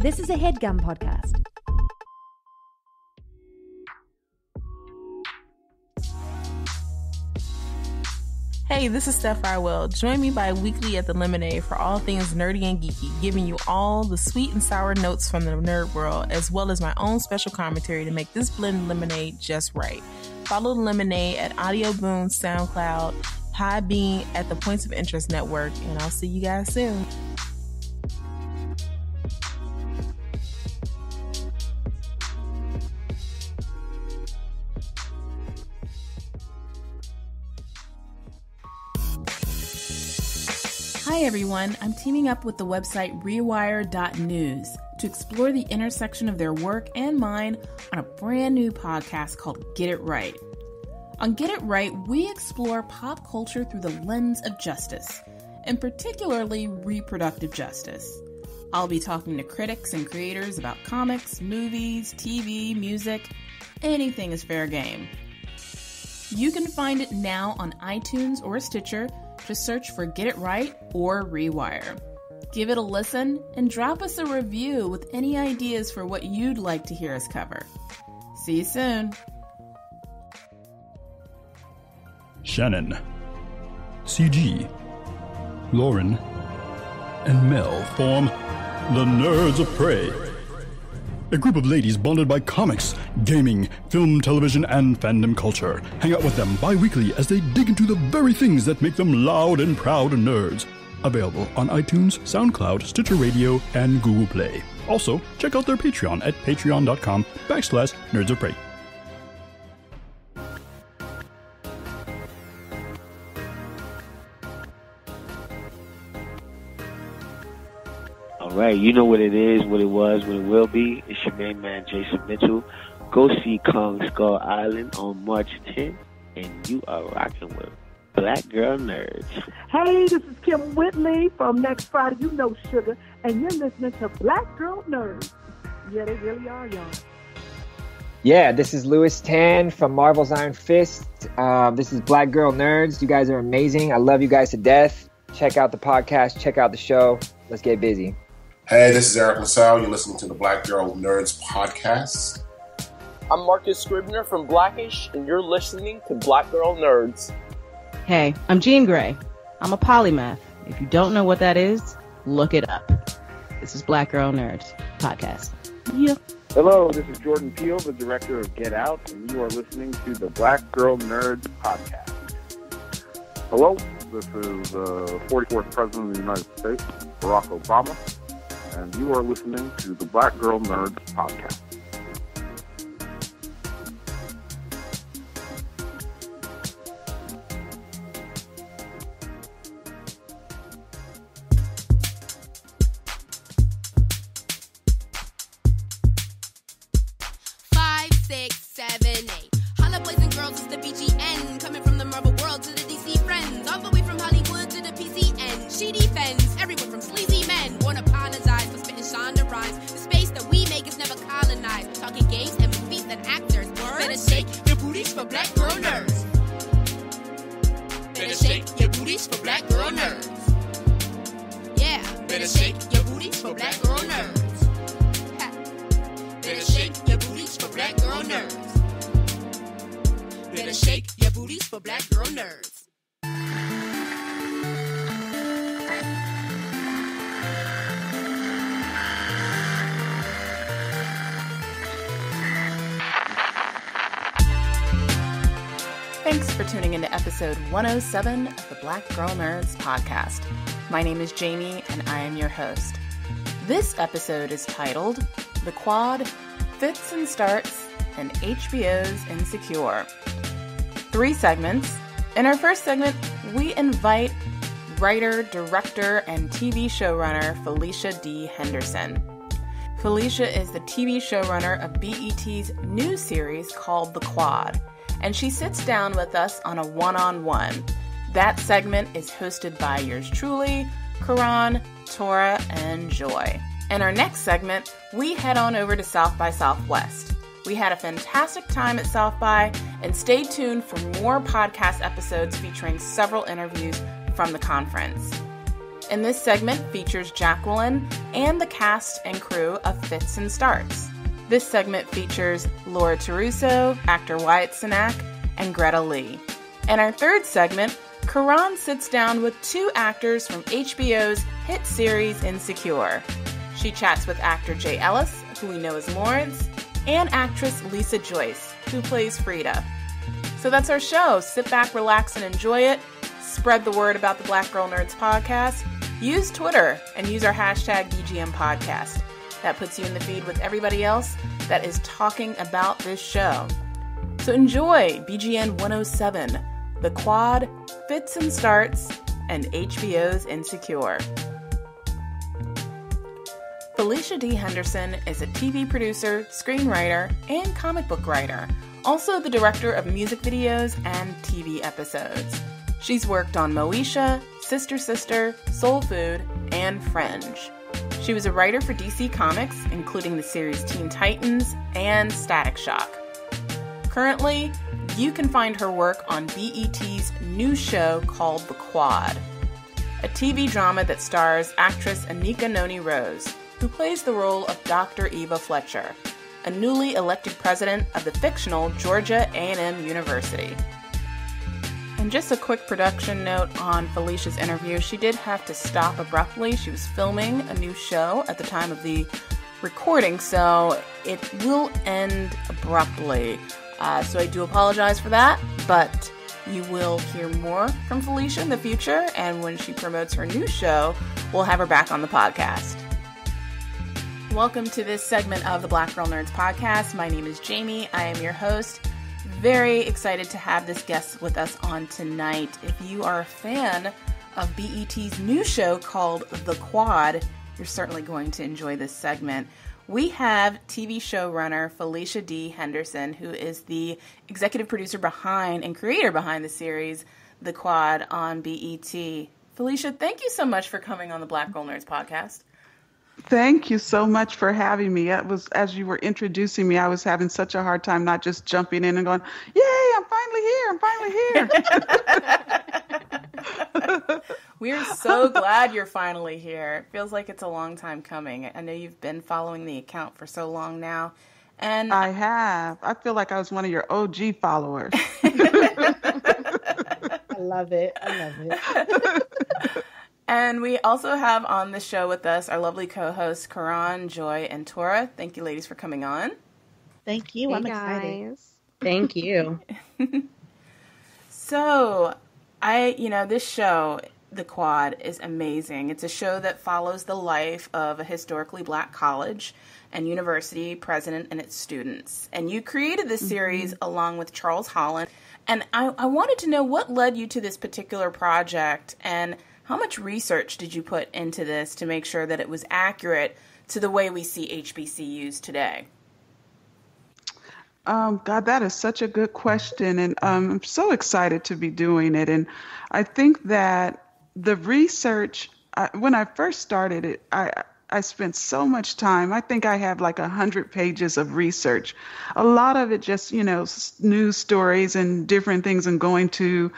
This is a headgum podcast. Hey, this is Steph Farwell. Join me bi weekly at the Lemonade for all things nerdy and geeky, giving you all the sweet and sour notes from the nerd world, as well as my own special commentary to make this blend lemonade just right. Follow the Lemonade at Audio Boom, SoundCloud, Podbean, at the Points of Interest Network, and I'll see you guys soon. Everyone. I'm teaming up with the website Rewire.news to explore the intersection of their work and mine on a brand new podcast called Get It Right. On Get It Right, we explore pop culture through the lens of justice, and particularly reproductive justice. I'll be talking to critics and creators about comics, movies, TV, music. Anything is fair game. You can find it now on iTunes or Stitcher just search for Get It Right or Rewire. Give it a listen and drop us a review with any ideas for what you'd like to hear us cover. See you soon. Shannon, CG, Lauren, and Mel form the Nerds of Prey. A group of ladies bonded by comics, gaming, film, television, and fandom culture. Hang out with them bi weekly as they dig into the very things that make them loud and proud nerds. Available on iTunes, SoundCloud, Stitcher Radio, and Google Play. Also, check out their Patreon at patreon.com backslash nerds of prey. Right, you know what it is, what it was, what it will be. It's your main man, Jason Mitchell. Go see Kong Skull Island on March 10th, and you are rocking with Black Girl Nerds. Hey, this is Kym Whitley from Next Friday. You know Sugar, and you're listening to Black Girl Nerds. Yeah, they really are, y'all. Yeah, this is Lewis Tan from Marvel's Iron Fist. Um, this is Black Girl Nerds. You guys are amazing. I love you guys to death. Check out the podcast. Check out the show. Let's get busy. Hey, this is Eric LaSalle. You're listening to the Black Girl Nerds podcast. I'm Marcus Scribner from Blackish, and you're listening to Black Girl Nerds. Hey, I'm Jean Grae. I'm a polymath. If you don't know what that is, look it up. This is Black Girl Nerds podcast. Yeah. Hello, this is Jordan Peele, the director of Get Out, and you are listening to the Black Girl Nerds podcast. Hello, this is uh, the 44th President of the United States, Barack Obama, and you are listening to the Black Girl Nerds podcast. 107 of the Black Girl Nerds podcast. My name is Jamie, and I am your host. This episode is titled The Quad Fits and Starts and HBO's Insecure. Three segments. In our first segment, we invite writer, director, and TV showrunner Felicia D. Henderson. Felicia is the TV showrunner of BET's new series called The Quad, and she sits down with us on a one on one. That segment is hosted by yours truly, Caron, Tora, and Joi. In our next segment, we head on over to South by Southwest. We had a fantastic time at South by, and stay tuned for more podcast episodes featuring several interviews from the conference. and this segment features Jacqueline and the cast and crew of Fits and Starts. This segment features Laura Terruso, actor Wyatt Cenac, and Greta Lee. In our third segment, Caron sits down with two actors from HBO's hit series Insecure. She chats with actor Jay Ellis, who we know as Lawrence, and actress Lisa Joyce, who plays Frida. So that's our show. Sit back, relax, and enjoy it. Spread the word about the Black Girl Nerds podcast. Use Twitter and use our hashtag BGN podcast. That puts you in the feed with everybody else that is talking about this show. So enjoy BGN 107, The Quad, Fits and Starts, and HBO's Insecure. Felicia D. Henderson is a TV producer, screenwriter, and comic book writer, also the director of music videos and TV episodes. She's worked on Moesha, Sister Sister, Soul Food, and Fringe. She was a writer for DC Comics, including the series Teen Titans and Static Shock. Currently, you can find her work on BET's new show called The Quad, a TV drama that stars actress Anika Noni Rose, who plays the role of Dr. Eva Fletcher, a newly elected president of the fictional Georgia A&M University. And just a quick production note on Felicia's interview. She did have to stop abruptly. She was filming a new show at the time of the recording, so it will end abruptly. Uh, so I do apologize for that, but you will hear more from Felicia in the future, and when she promotes her new show, we'll have her back on the podcast. Welcome to this segment of the Black Girl Nerds podcast. My name is Jamie. I am your host. Very excited to have this guest with us on tonight. If you are a fan of BET's new show called The Quad, you're certainly going to enjoy this segment. We have TV showrunner Felicia D. Henderson, who is the executive producer behind and creator behind the series The Quad on BET. Felicia, thank you so much for coming on the Black Girl Nerds podcast. Thank you so much for having me. It was as you were introducing me, I was having such a hard time not just jumping in and going, "Yay, I'm finally here. I'm finally here." We're so glad you're finally here. It feels like it's a long time coming. I know you've been following the account for so long now. And I have. I feel like I was one of your OG followers. I love it. I love it. And we also have on the show with us our lovely co-hosts Caron, Joi, and Tora. Thank you, ladies, for coming on. Thank you. Hey I'm guys. excited. Thank you. so, I, you know, this show, The Quad, is amazing. It's a show that follows the life of a historically black college and university president and its students. And you created this series mm-hmm. along with Charles Holland. And I, I wanted to know what led you to this particular project and how much research did you put into this to make sure that it was accurate to the way we see HBCUs today? Um, God, that is such a good question, and um, I'm so excited to be doing it. And I think that the research, I, when I first started it, I I spent so much time. I think I have like a hundred pages of research. A lot of it just, you know, news stories and different things, and going to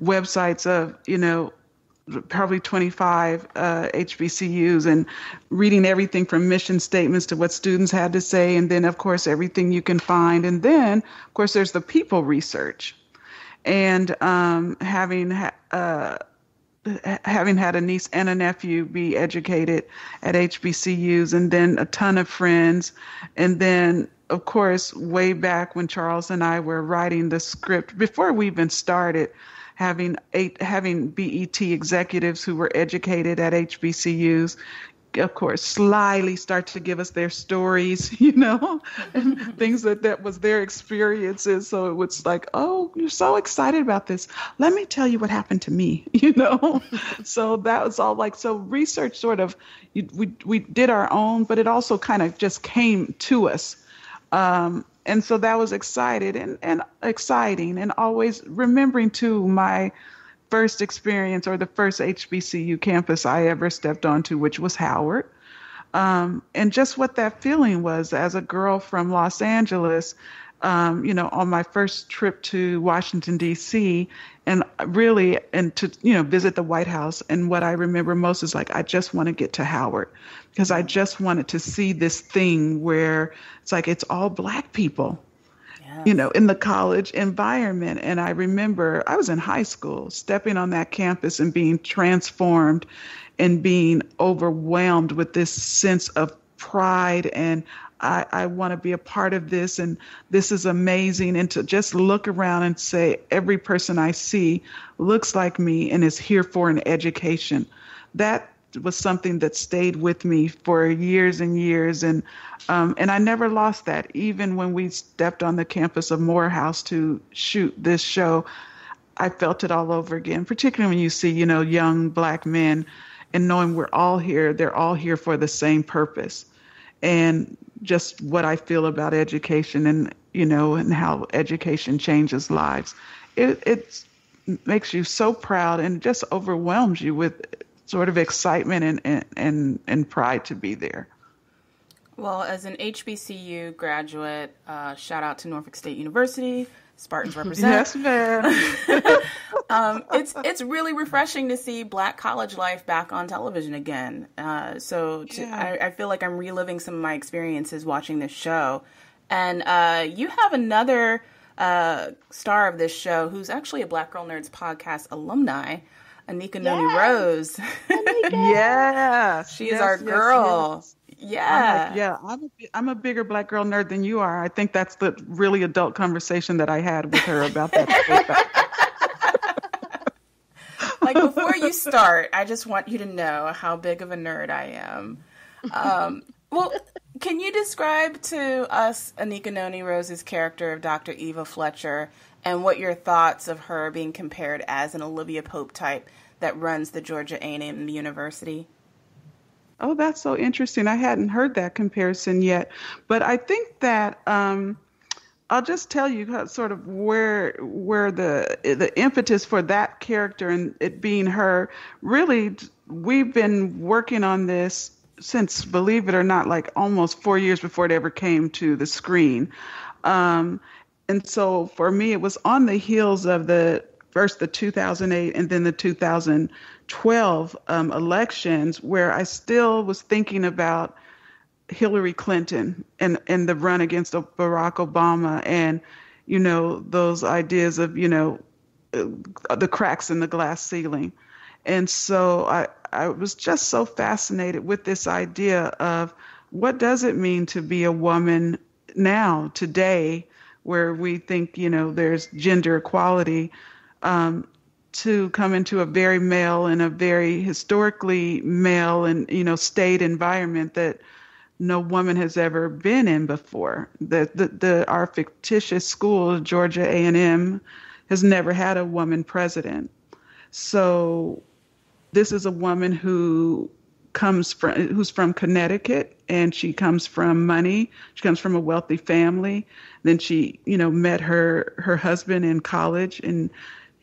websites of, you know, probably 25 uh, HBCUs and reading everything from mission statements to what students had to say, and then, of course, everything you can find. And then, of course, there's the people research. And um, having uh, having had a niece and a nephew be educated at HBCUs, and then a ton of friends, and then of course, way back when Charles and I were writing the script before we even started, having eight, having BET executives who were educated at HBCUs, of course, slyly start to give us their stories, you know, and things that that was their experiences. So it was like, oh, you're so excited about this. Let me tell you what happened to me, you know. so that was all like so. Research sort of we we did our own, but it also kind of just came to us. Um, and so that was excited and, and exciting and always remembering too my first experience or the first HBCU campus I ever stepped onto, which was Howard. Um, and just what that feeling was as a girl from Los Angeles, um, you know, on my first trip to Washington D.C. and really and to you know visit the White House. And what I remember most is like I just want to get to Howard because I just wanted to see this thing where it's like it's all black people. You know, in the college environment. And I remember I was in high school stepping on that campus and being transformed and being overwhelmed with this sense of pride and I, I want to be a part of this and this is amazing. And to just look around and say every person I see looks like me and is here for an education. That was something that stayed with me for years and years. And um, and I never lost that. Even when we stepped on the campus of Morehouse to shoot this show I felt it all over again particularly when you see you know young black men and knowing we're all here they're all here for the same purpose and just what I feel about education and you know and how education changes lives it it makes you so proud and just overwhelms you with sort of excitement and, and, and, and pride to be there. Well, as an HBCU graduate, uh, shout out to Norfolk State University. Spartans represent. yes, ma'am. um, it's it's really refreshing to see Black college life back on television again. Uh, so to, yeah. I, I, feel like I'm reliving some of my experiences watching this show. And uh, you have another uh, star of this show who's actually a Black Girl Nerds podcast alumni. Anika Noni Rose. yeah, she's yes, our yes, girl. Yes. Yeah, I'm a, yeah. I'm a, I'm a bigger black girl nerd than you are. I think that's the really adult conversation that I had with her about that. like before you start, I just want you to know how big of a nerd I am. Um, well, can you describe to us Anika Noni Rose's character of Dr. Eva Fletcher and what your thoughts of her being compared as an Olivia Pope type that runs the Georgia A&M University? Oh, that's so interesting. I hadn't heard that comparison yet, but I think that um, I'll just tell you sort of where where the the impetus for that character and it being her. Really, we've been working on this since, believe it or not, like almost four years before it ever came to the screen. Um, and so for me, it was on the heels of the first the 2008 and then the 2012 um, elections where I still was thinking about Hillary Clinton and, and the run against Barack Obama and, you know, those ideas of, you know, uh, the cracks in the glass ceiling. And so I, I was just so fascinated with this idea of what does it mean to be a woman now, today, where we think, you know, there's gender equality, um, to come into a very male and a very historically male and, you know, state environment that no woman has ever been in before. The, the, the our fictitious school, Georgia A&M, has never had a woman president. So this is a woman who comes from who's from Connecticut and she comes from money. She comes from a wealthy family. Then she, you know, met her her husband in college and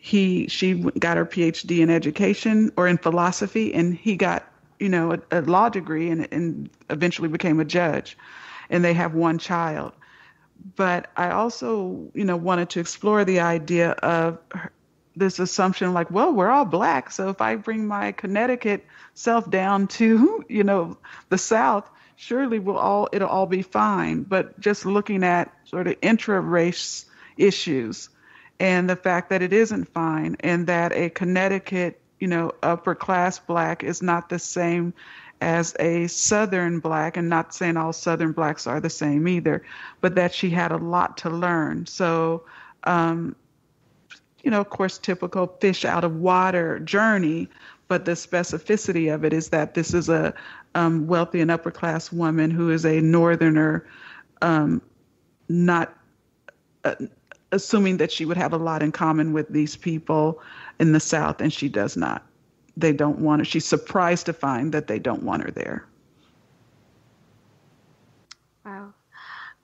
he she got her PhD in education or in philosophy and he got, you know, a, a law degree and and eventually became a judge. And they have one child. But I also, you know, wanted to explore the idea of her, this assumption like, well, we're all black, so if I bring my Connecticut self down to, you know, the South, surely we'll all it'll all be fine. But just looking at sort of intra-race issues and the fact that it isn't fine and that a Connecticut, you know, upper class black is not the same as a southern black and not saying all southern blacks are the same either, but that she had a lot to learn. So um, you know, of course, typical fish out of water journey, but the specificity of it is that this is a um, wealthy and upper class woman who is a northerner, um, not uh, assuming that she would have a lot in common with these people in the South, and she does not. They don't want her. She's surprised to find that they don't want her there. Wow.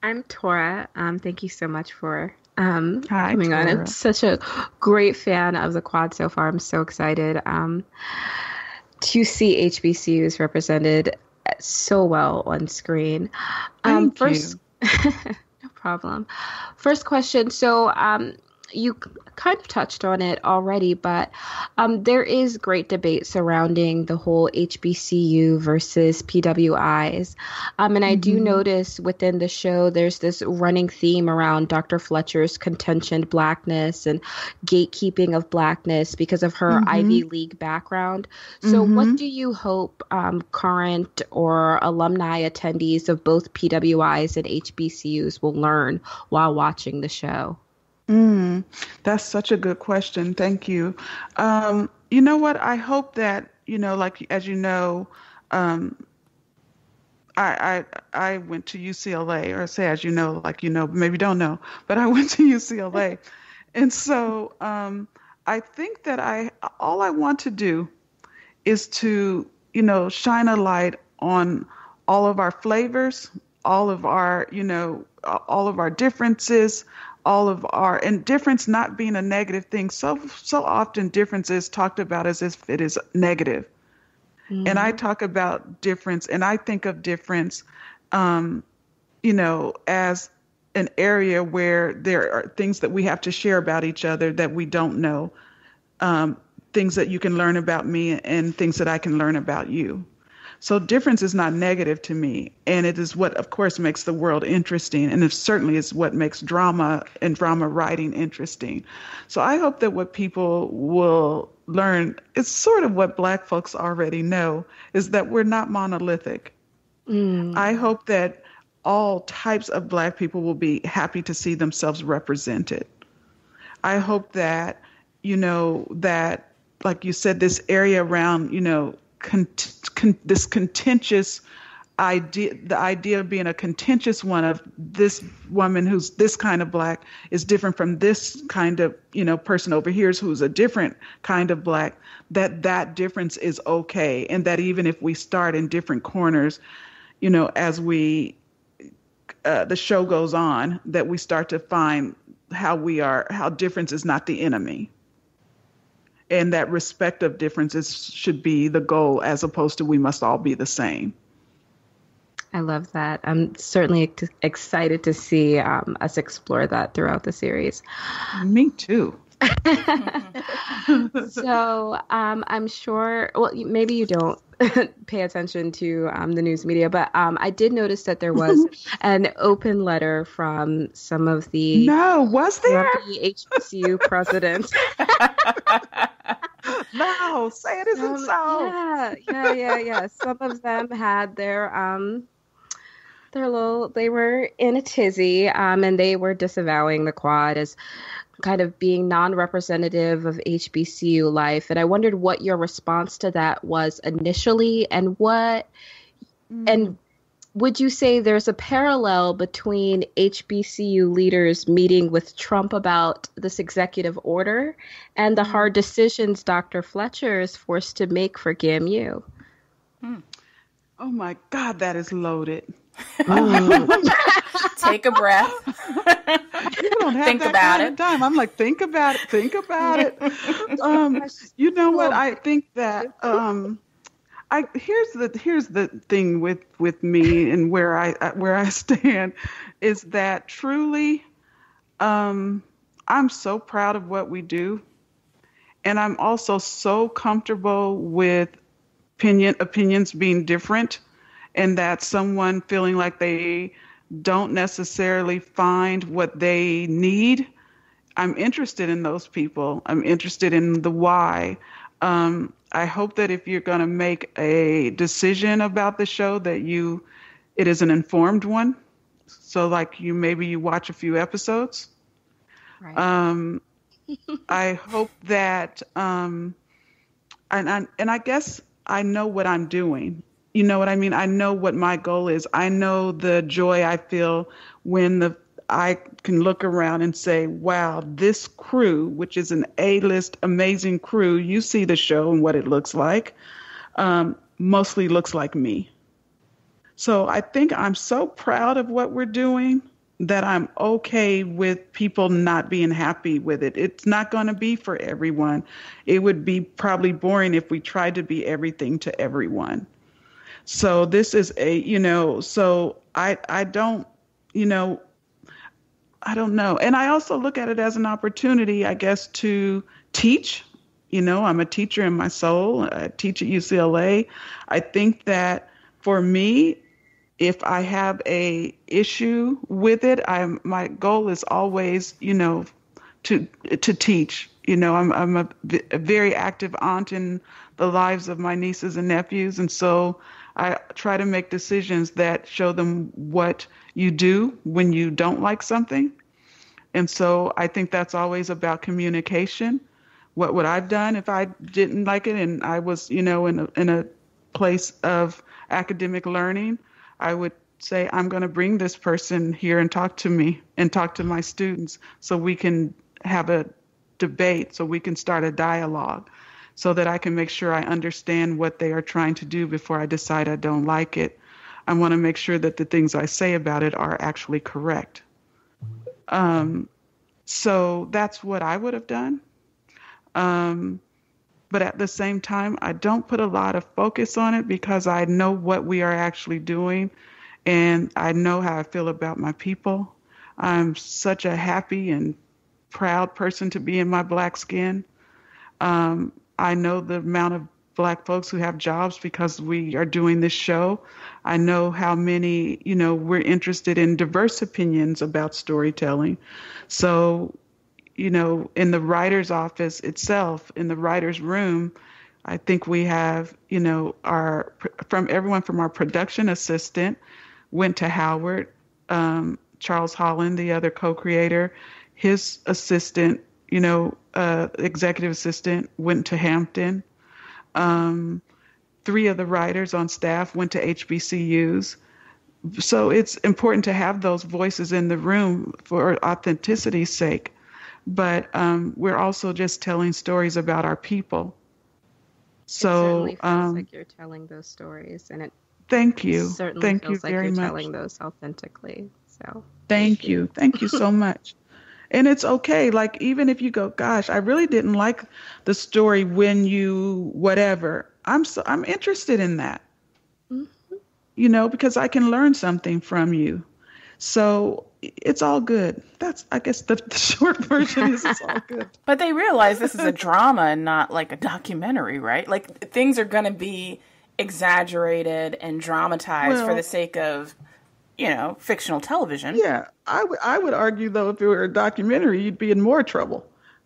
I'm Tora. Um, thank you so much for um, Hi, coming Tora. on. I'm such a great fan of the quad so far. I'm so excited um, to see HBCUs represented so well on screen. Um, Thank first, you. problem. First question. So, um, you kind of touched on it already, but um, there is great debate surrounding the whole HBCU versus PWIs. Um, and I mm-hmm. do notice within the show there's this running theme around Dr. Fletcher's contentioned blackness and gatekeeping of blackness because of her mm-hmm. Ivy League background. So, mm-hmm. what do you hope um, current or alumni attendees of both PWIs and HBCUs will learn while watching the show? Mm, that's such a good question. Thank you. Um, you know what? I hope that you know, like as you know, um, I, I I went to UCLA, or say as you know, like you know, maybe don't know, but I went to UCLA, and so um, I think that I all I want to do is to you know shine a light on all of our flavors, all of our you know all of our differences, all of our and difference not being a negative thing. So so often difference is talked about as if it is negative. Mm-hmm. And I mm-hmm. talk about difference and I think of difference um, you know, as an area where there are things that we have to share about each other that we don't know. Um, things that you can learn about me and things that I can learn about you. So difference is not negative to me, and it is what, of course, makes the world interesting, and it certainly is what makes drama and drama writing interesting. So I hope that what people will learn is sort of what Black folks already know is that we're not monolithic. Mm. I hope that all types of Black people will be happy to see themselves represented. I hope that you know that, like you said, this area around you know con- con- this contentious idea the idea of being a contentious one of this woman who's this kind of black is different from this kind of you know person over here who's a different kind of black that that difference is okay. And that even if we start in different corners you know as we uh, the show goes on that we start to find how we are how difference is not the enemy and that respect of differences should be the goal as opposed to we must all be the same. I love that. I'm certainly excited to see um, us explore that throughout the series. Me too. so um, I'm sure, well, maybe you don't pay attention to um, the news media, but um, I did notice that there was an open letter from some of the no, was there HBCU presidents. no, say it isn't um, so. Yeah, yeah, yeah, yeah. Some of them had their um their little they were in a tizzy um and they were disavowing the quad as kind of being non-representative of HBCU life and I wondered what your response to that was initially and what mm. and would you say there's a parallel between HBCU leaders meeting with Trump about this executive order and the hard decisions Dr. Fletcher is forced to make for GAMU? Hmm. Oh my God, that is loaded. Take a breath. you don't have think that about kind it. Of time. I'm like, think about it. Think about it. Um, you know what? I think that um, I here's the here's the thing with with me and where I where I stand is that truly um, I'm so proud of what we do and I'm also so comfortable with opinion opinions being different and that someone feeling like they don't necessarily find what they need I'm interested in those people. I'm interested in the why. Um, I hope that if you're going to make a decision about the show, that you it is an informed one. So, like you maybe you watch a few episodes. Right. Um, I hope that, um, and I, and I guess I know what I'm doing. You know what I mean? I know what my goal is. I know the joy I feel when the I can look around and say, wow, this crew, which is an A list amazing crew, you see the show and what it looks like, um, mostly looks like me. So I think I'm so proud of what we're doing that I'm okay with people not being happy with it. It's not going to be for everyone. It would be probably boring if we tried to be everything to everyone. So this is a, you know, so I I don't, you know, I don't know. And I also look at it as an opportunity, I guess, to teach. You know, I'm a teacher in my soul. I teach at UCLA. I think that for me, if I have a issue with it, I'm my goal is always, you know, to to teach. You know, I'm I'm a, a very active aunt in the lives of my nieces and nephews, and so I try to make decisions that show them what you do when you don't like something. And so I think that's always about communication. What would I've done if I didn't like it and I was, you know, in a, in a place of academic learning? I would say, I'm going to bring this person here and talk to me and talk to my students so we can have a debate, so we can start a dialogue, so that I can make sure I understand what they are trying to do before I decide I don't like it. I want to make sure that the things I say about it are actually correct. Um, so that's what I would have done. Um, but at the same time, I don't put a lot of focus on it because I know what we are actually doing and I know how I feel about my people. I'm such a happy and proud person to be in my black skin. Um, I know the amount of black folks who have jobs because we are doing this show. I know how many, you know, we're interested in diverse opinions about storytelling. So, you know, in the writer's office itself, in the writer's room, I think we have, you know, our from everyone from our production assistant went to Howard, um, Charles Holland, the other co-creator, his assistant, you know, uh, executive assistant went to Hampton. Um, three of the writers on staff went to HBCUs. So it's important to have those voices in the room for authenticity's sake. But um, we're also just telling stories about our people. So it certainly feels um, like you're telling those stories, and it thank you, certainly thank feels you like very you're much. telling those authentically. So Thank you. Thank you so much. And it's okay. Like, even if you go, gosh, I really didn't like the story when you whatever, I'm so, I'm interested in that. Mm-hmm. You know, because I can learn something from you. So it's all good. That's, I guess, the, the short version is it's all good. But they realize this is a drama and not like a documentary, right? Like things are going to be exaggerated and dramatized for the sake of, you know, fictional television. Yeah, I would I would argue though, if it were a documentary, you'd be in more trouble.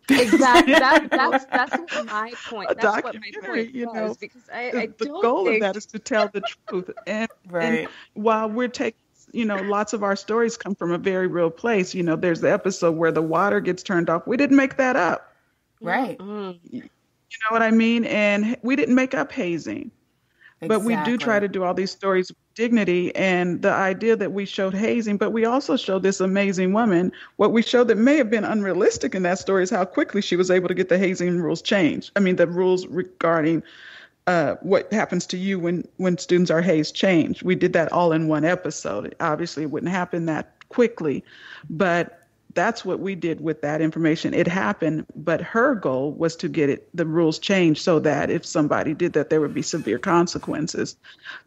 exactly that, that's that's what my point. A That's what my documentary, point you was know, because I, the, I the don't goal think of that is to tell the truth. And, Right. and while we're taking, you know, lots of our stories come from a very real place. You know, there's the episode where the water gets turned off. We didn't make that up. Right. Mm-hmm. You know what I mean? And we didn't make up hazing. But we do try to do all these stories with dignity and the idea that we showed hazing, but we also showed this amazing woman. What we showed that may have been unrealistic in that story is how quickly she was able to get the hazing rules changed. I mean, the rules regarding uh, what happens to you when when students are hazed changed. We did that all in one episode. Obviously, it wouldn't happen that quickly, but that's what we did with that information. It happened, but her goal was to get it the rules changed so that if somebody did that, there would be severe consequences.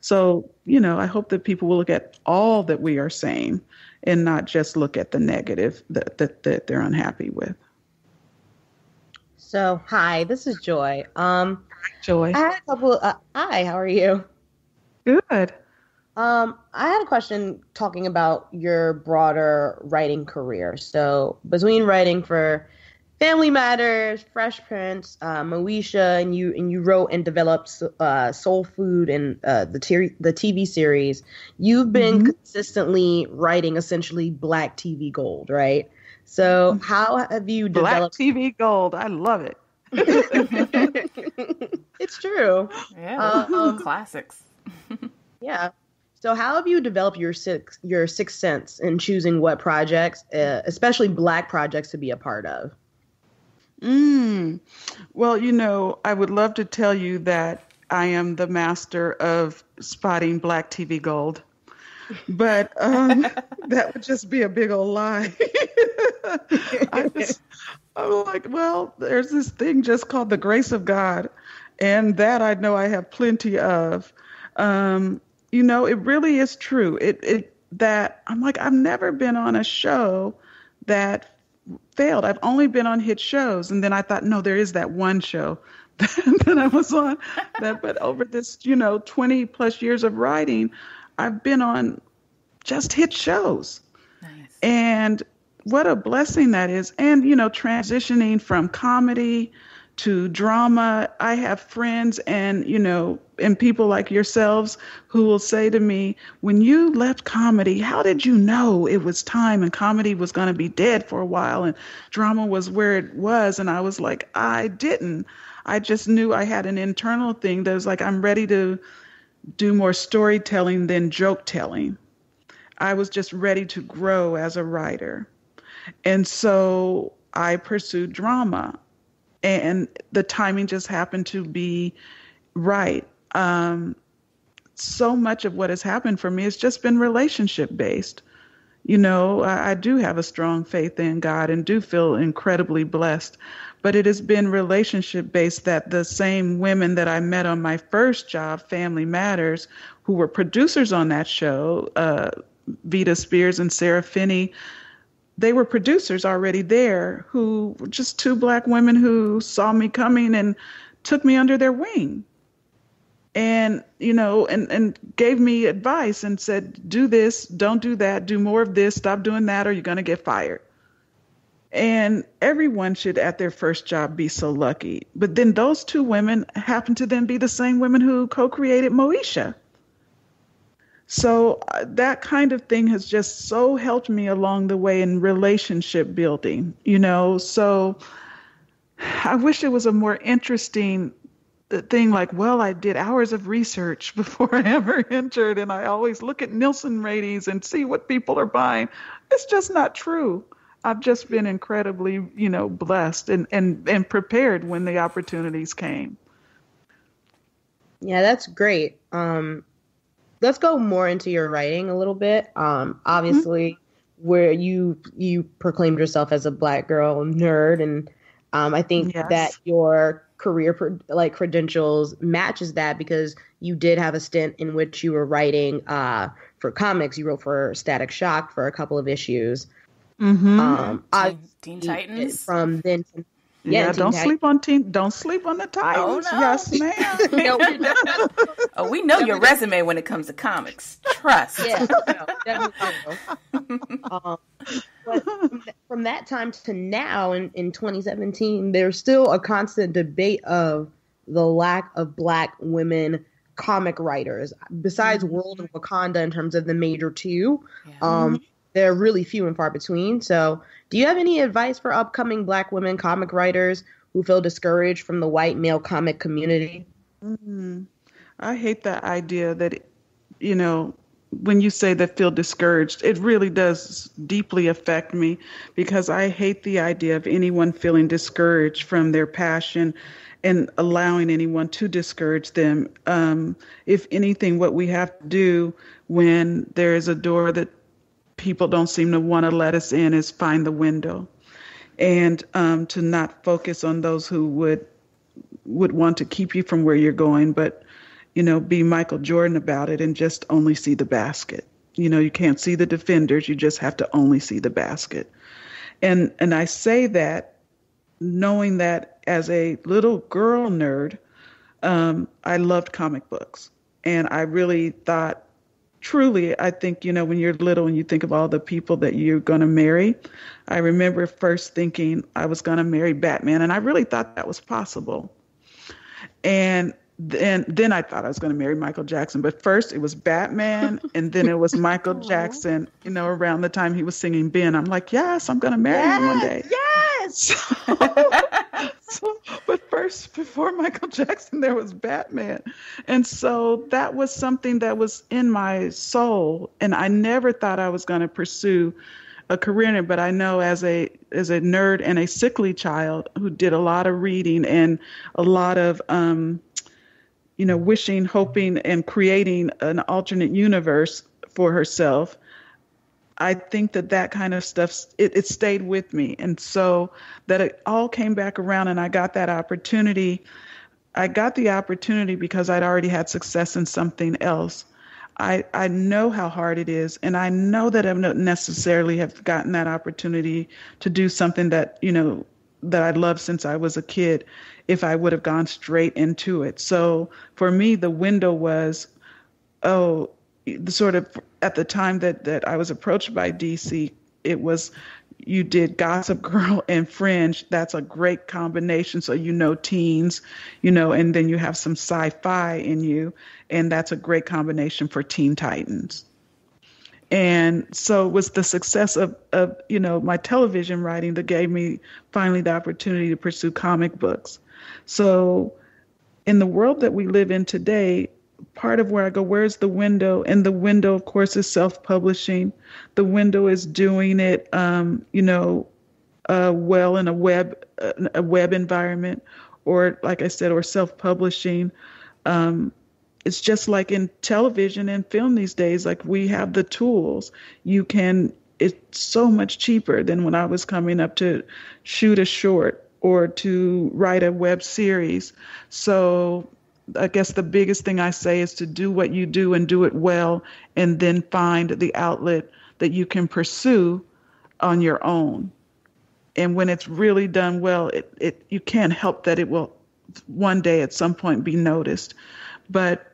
So, you know, I hope that people will look at all that we are saying and not just look at the negative that that, that they're unhappy with. So, hi, this is Joi. Um, Joi. I had a couple. Uh, hi, how are you? Good. Um, I had a question talking about your broader writing career. So, between writing for Family Matters, Fresh Prince, uh, Moesha, and you and you wrote and developed uh, Soul Food and uh, the ter- the TV series, you've been consistently writing essentially Black TV gold, right? So, how have you developed Black developed? TV gold. I love it. it's true. Yeah. Um, Classics. Yeah. So how have you developed your six your sixth sense in choosing what projects, uh, especially black projects, to be a part of? Mm. Well, you know, I would love to tell you that I am the master of spotting black TV gold, but um, that would just be a big old lie. I just, I'm like, well, there's this thing just called the grace of God, and that I know I have plenty of. Um, you know, it really is true. It it that I'm like, I've never been on a show that failed. I've only been on hit shows, and then I thought, no, there is that one show that I was on. That, but over this, you know, 20 plus years of writing, I've been on just hit shows. Nice. And what a blessing that is. And, you know, transitioning from comedy to drama. I have friends and, you know, and people like yourselves who will say to me, when you left comedy, how did you know it was time and comedy was going to be dead for a while and drama was where it was? And I was like, I didn't. I just knew I had an internal thing that was like, I'm ready to do more storytelling than joke telling. I was just ready to grow as a writer. And so I pursued drama and the timing just happened to be right. Um, so much of what has happened for me has just been relationship based. You know, I, I do have a strong faith in God and do feel incredibly blessed, but it has been relationship based that the same women that I met on my first job, Family Matters, who were producers on that show, uh, Vida Spears and Sara Finney, they were producers already there who were just two black women who saw me coming and took me under their wing. And you know and and gave me advice and said do this don't do that do more of this stop doing that or you're going to get fired. And everyone should at their first job be so lucky. But then those two women happen to then be the same women who co-created moesha so uh, that kind of thing has just so helped me along the way in relationship building, you know. So I wish it was a more interesting uh, thing like, well, I did hours of research before I ever entered, and I always look at Nielsen ratings and see what people are buying. It's just not true. I've just been incredibly, you know, blessed and, and, and prepared when the opportunities came. Yeah, that's great. Um, let's go more into your writing a little bit. Um, obviously, mm-hmm. where you you proclaimed yourself as a black girl nerd, and um, I think yes. that your career like credentials matches that because you did have a stint in which you were writing uh, for comics. You wrote for Static Shock for a couple of issues. Mm-hmm. Um, Teen, Teen Titans. From then yeah, yeah don't sleep on teen. Don't sleep on the Titans. Oh, no. Yes, ma'am. no, we oh, we know your resume when it comes to comics. Trust. Yeah, no, um, but from, from that time to now, in, in 2017, there's still a constant debate of the lack of black women comic writers. Besides mm-hmm. World of Wakanda, in terms of the major two, yeah. um, they're really few and far between. So, do you have any advice for upcoming Black women comic writers who feel discouraged from the white male comic community? Mm-hmm. I hate that idea that, you know, when you say that feel discouraged, it really does deeply affect me because I hate the idea of anyone feeling discouraged from their passion and allowing anyone to discourage them. Um, if anything, what we have to do when there is a door that people don't seem to want to let us in is find the window. And um, to not focus on those who would would want to keep you from where you're going but you know be michael jordan about it and just only see the basket. You know you can't see the defenders you just have to only see the basket. And and i say that knowing that as a little girl nerd um, i loved comic books. And i really thought truly, I think, you know, when you're little and you think of all the people that you're going to marry, I remember first thinking I was going to marry Batman, and I really thought that was possible. And then, then I thought I was going to marry Michael Jackson, but first it was Batman, and then it was Michael Jackson. You know, around the time he was singing Ben, I'm like, yes, I'm going to marry yes, him one day. Yes. So, so, but first, before Michael Jackson, there was Batman. And so that was something that was in my soul. And I never thought I was going to pursue a career in it, but I know as a as a nerd and a sickly child who did a lot of reading and a lot of um, you know, wishing, hoping, and creating an alternate universe for herself. I think that that kind of stuff it, it stayed with me, and so that it all came back around, and I got that opportunity. I got the opportunity because I'd already had success in something else. I, I know how hard it is, and I know that I don't necessarily have gotten that opportunity to do something that, you know, that I loved since I was a kid if I would have gone straight into it. So for me, the window was, oh, the sort of at the time that, that I was approached by DC, it was you did Gossip Girl and Fringe. That's a great combination. So you know teens, you know, and then you have some sci-fi in you, and that's a great combination for Teen Titans. And so it was the success of, of you know my television writing that gave me finally the opportunity to pursue comic books. So in the world that we live in today, part of where I go, where's the window? And the window, of course, is self-publishing. The window is doing it, um, you know, uh, well in a web a web environment, or like I said, or self-publishing. Um, it's just like in television and film these days. Like we have the tools. You can. It's so much cheaper than when I was coming up to shoot a short or to write a web series. So I guess the biggest thing I say is to do what you do and do it well, and then find the outlet that you can pursue on your own. And when it's really done well, it, it you can't help that it will one day at some point be noticed. But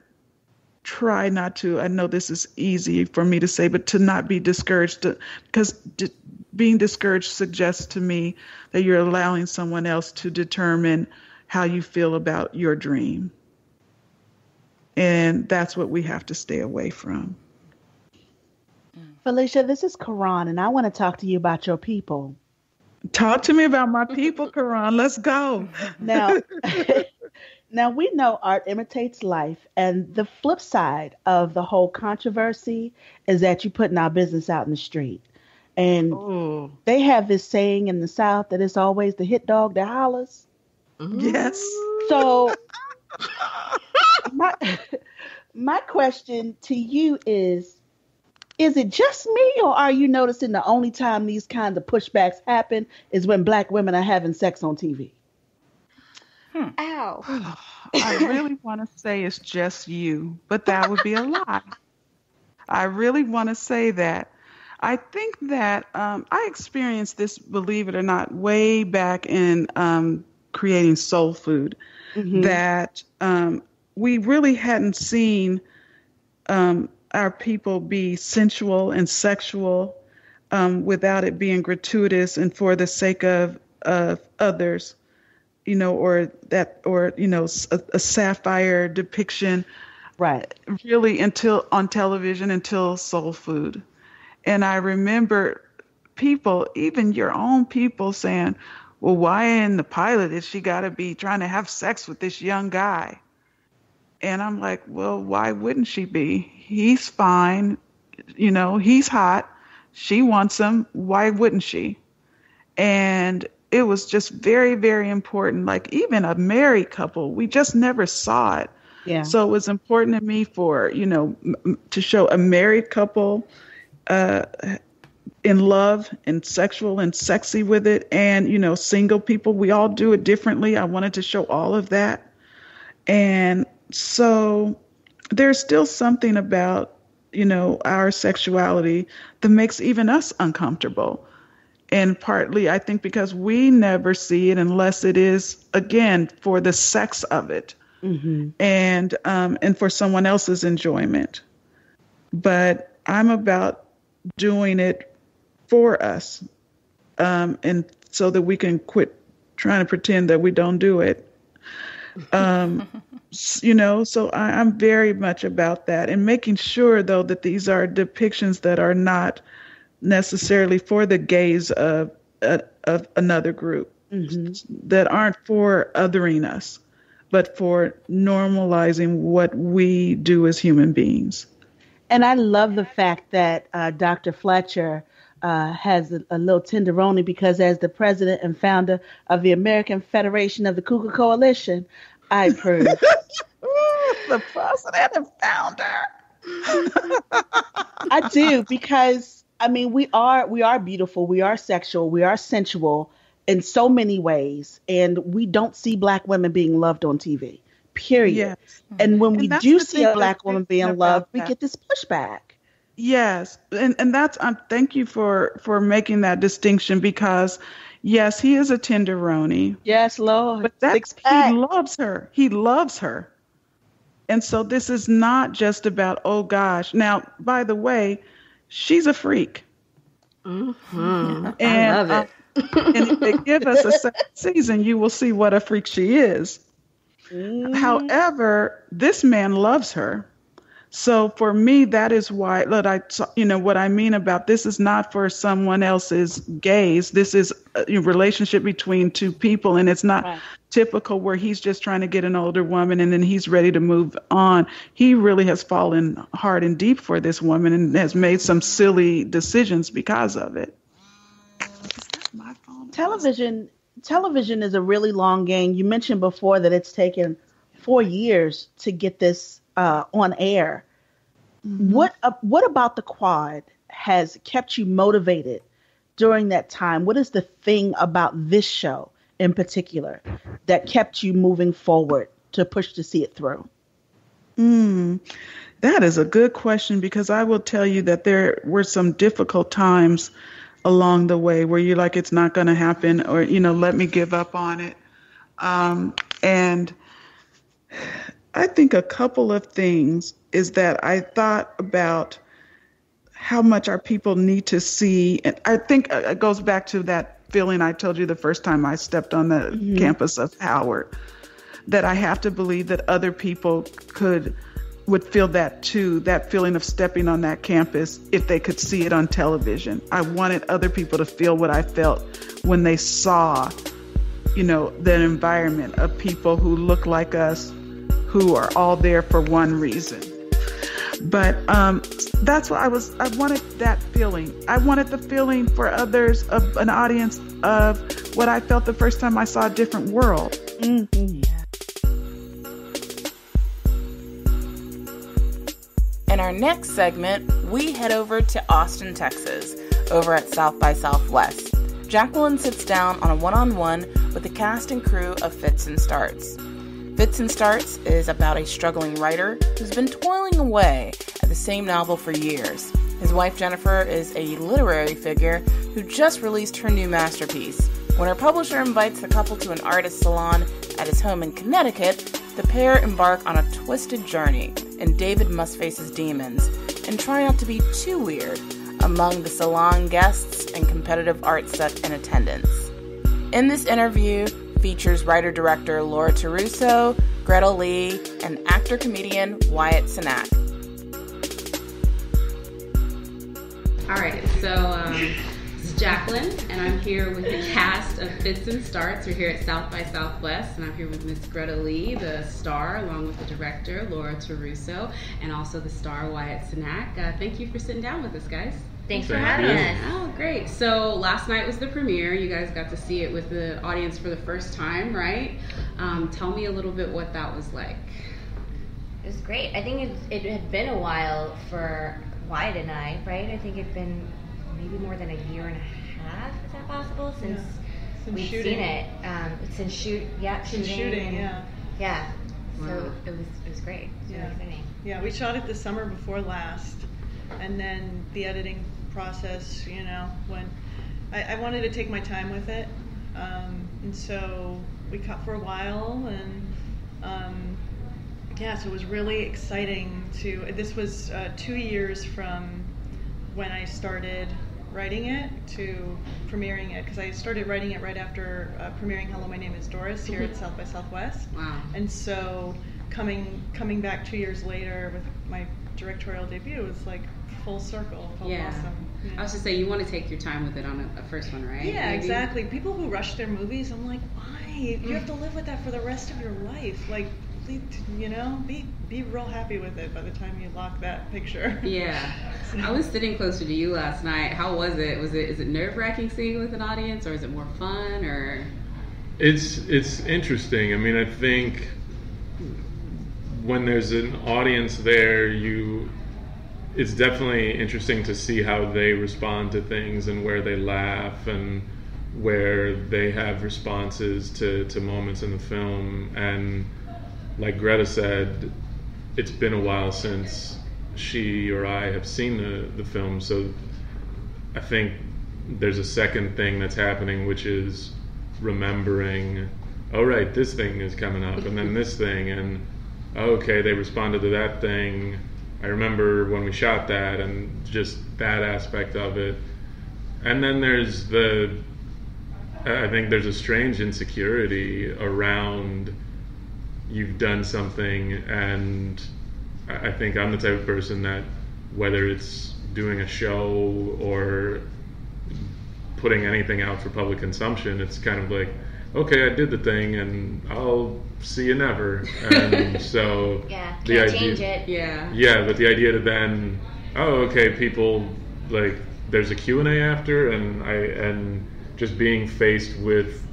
try not to. I know this is easy for me to say, but to not be discouraged, because di- being discouraged suggests to me that you're allowing someone else to determine how you feel about your dream. And that's what we have to stay away from. Felicia, this is Caron, and I want to talk to you about your people. Talk to me about my people, Caron. Let's go. Now, now we know art imitates life, and the flip side of the whole controversy is that you're putting our business out in the street. And Ooh. they have this saying in the South that it's always the hit dog that hollers. Yes. So my my question to you is is it just me or are you noticing the only time these kinds of pushbacks happen is when black women are having sex on TV? Hmm. Ow. I really want to say it's just you, but that would be a lie. I really want to say that. I think that um, I experienced this, believe it or not, way back in um, creating soul food. Mm-hmm. That um, we really hadn't seen um, our people be sensual and sexual um, without it being gratuitous and for the sake of of others, you know, or that, or you know, a, a sapphire depiction, right? Really, until on television, until Soul Food, and I remember people, even your own people, saying, "Well, why in the pilot is she got to be trying to have sex with this young guy?" And I'm like, well, why wouldn't she be? He's fine. You know, he's hot. She wants him. Why wouldn't she? And it was just very, very important. Like, even a married couple, we just never saw it. Yeah. So it was important to me for, you know, m- to show a married couple uh, in love and sexual and sexy with it. And, you know, single people, we all do it differently. I wanted to show all of that. And so there's still something about you know our sexuality that makes even us uncomfortable and partly i think because we never see it unless it is again for the sex of it. Mm-hmm. and um, and for someone else's enjoyment. But i'm about doing it for us um, and so that we can quit trying to pretend that we don't do it. Um, you know, so I, I'm very much about that and making sure, though, that these are depictions that are not necessarily for the gaze of, uh, of another group, mm-hmm. that aren't for othering us, but for normalizing what we do as human beings. And I love the fact that uh, Dr. Fletcher uh, has a, a, little tenderoni because, as the president and founder of the American Federation of the Cougar Coalition, I approve. the president and founder. I do because I mean we are we are beautiful, we are sexual, we are sensual in so many ways, and we don't see black women being loved on TV. Period. Yes. And when we And that's do see a black woman being loved, about we get this pushback. Yes, and and that's um, thank you for for making that distinction because yes, he is a tenderoni, Yes, Lord. but that's he loves her. He loves her, and so this is not just about oh gosh. Now, by the way, she's a freak, Mm-hmm. I and love it. and if they give us a second season, you will see what a freak she is. However, this man loves her. So for me, that is why, look, I, you know, what I mean about this is not for someone else's gaze. This is a relationship between two people, and it's not typical where he's just trying to get an older woman and then he's ready to move on. He really has fallen hard and deep for this woman and has made some silly decisions because of it. television television is a really long game. You mentioned before that it's taken four years to get this uh, on air. What uh, what about the quad has kept you motivated during that time? What is the thing about this show in particular that kept you moving forward to push to see it through? Mm, that is a good question because I will tell you that there were some difficult times along the way where you're like, it's not going to happen, or, you know, let me give up on it. Um, and I think a couple of things is that I thought about how much our people need to see. And I think uh, it goes back to that feeling I told you the first time I stepped on the mm-hmm. campus of Howard that I have to believe that other people could would feel that too, that feeling of stepping on that campus if they could see it on television. I wanted other people to feel what I felt when they saw, you know, the environment of people who look like us, who are all there for one reason. But um, that's what I was. I wanted that feeling. I wanted the feeling for others of an audience of what I felt the first time I saw a different world. Mm-hmm. In our next segment, we head over to Austin, Texas, over at South by Southwest. Jacqueline sits down on a one on one with the cast and crew of Fits and Starts. Fits and Starts is about a struggling writer who's been toiling away at the same novel for years. His wife Jennifer is a literary figure who just released her new masterpiece. When her publisher invites the couple to an artist salon at his home in Connecticut, the pair embark on a twisted journey and David must face his demons and try not to be too weird among the salon guests and competitive art set in attendance. In this interview features writer-director Laura Terruso, Greta Lee, and actor-comedian Wyatt Cenac. All right, so um, this is Jacqueline, and I'm here with the cast of Fits and Starts. We're here at South by Southwest, and I'm here with Miss Greta Lee, the star, along with the director, Laura Terruso, and also the star, Wyatt Cenac. Uh, thank you for sitting down with us, guys. Thanks for having us. Oh, great. So last night was the premiere. You guys got to see it with the audience for the first time, right? Um, tell me a little bit what that was like. It was great. I think it, it had been a while for Wyatt and I, right? I think it'd been maybe more than a year and a half. Is that possible? Since Since we've shooting. seen it. Um, since shoot, yeah, Since shooting, and- yeah. yeah. Wow. So it was it was great. It was Yeah. really. Yeah, we shot it the summer before last, and then the editing process. You know, when I, I wanted to take my time with it, um, and so we cut for a while, and um, yeah, so it was really exciting to. This was uh, two years from when I started writing it to premiering it because I started writing it right after uh, premiering Hello, My Name Is Doris here at South by Southwest. Wow. And so coming coming back two years later with my directorial debut was like full circle. Felt yeah. awesome. I was just saying, you want to take your time with it on a, a first one, right? Yeah, Maybe? exactly. People who rush their movies, I'm like, why? You mm. have to live with that for the rest of your life. Like, be- you know, be be real happy with it by the time you lock that picture. Yeah, I was sitting closer to you last night. How was it? Was it is it nerve wracking seeing with an audience, or is it more fun? Or It's it's interesting. I mean, I think when there's an audience there, you it's definitely interesting to see how they respond to things and where they laugh and where they have responses to, to moments in the film. And like Greta said, it's been a while since she or I have seen the, the film, so I think there's a second thing that's happening, which is remembering, oh, right, this thing is coming up, and then this thing, and oh, okay, they responded to that thing. I remember when we shot that, and just that aspect of it. And then there's the, I think there's a strange insecurity around you've done something, and I think I'm the type of person that whether it's doing a show or putting anything out for public consumption, it's kind of like, okay, I did the thing, and I'll see you never. And so Yeah, the can't idea, change it. Yeah. yeah, but the idea to then, oh, okay, people like there's a Q and A after, and I and just being faced with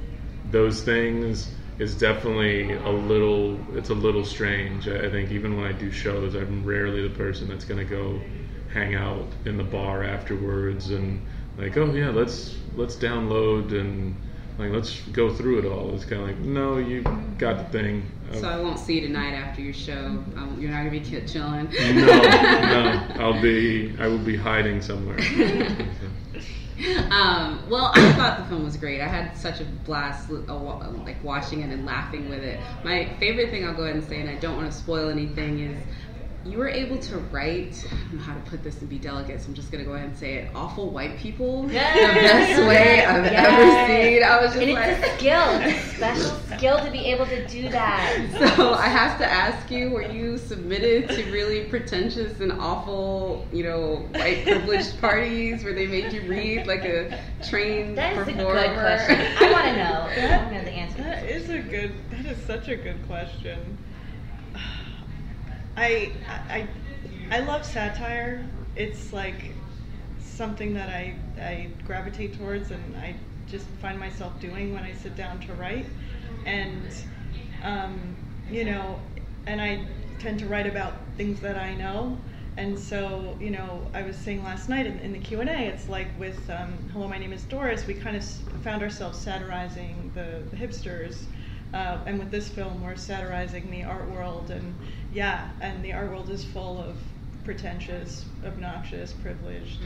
those things is definitely a little. It's a little strange. I I think even when I do shows, I'm rarely the person that's going to go hang out in the bar afterwards and like, oh yeah, let's let's download and like let's go through it all. It's kind of like, no, you got the thing. So I won't see you tonight after your show. Um, you're not gonna be chilling. no, no, I'll be I will be hiding somewhere. um, well, I thought the film was great. I had such a blast, like watching it and laughing with it. My favorite thing, I'll go ahead and say, and I don't want to spoil anything, is you were able to write. I don't know how to put this and be delicate, so I'm just gonna go ahead and say it. Awful white people. Yes. The best way I've Yes. ever seen. I was just and like, it's a skill, it's a special skill to be able to do that. So I have to ask you: Were you submitted to really pretentious and awful, you know, white privileged parties where they made you read like a trained That is a good question. I want to know. I want to know the answer. That is a good. That is such a good question. I I I love satire. It's like something that I I gravitate towards, and I just find myself doing when I sit down to write. And um, you know, and I tend to write about things that I know. And so, you know, I was saying last night in, in the Q and A, it's like with um, "Hello, my name is Doris." We kind of found ourselves satirizing the, the hipsters, uh, and with this film, we're satirizing the art world. And yeah, and the art world is full of pretentious, obnoxious, privileged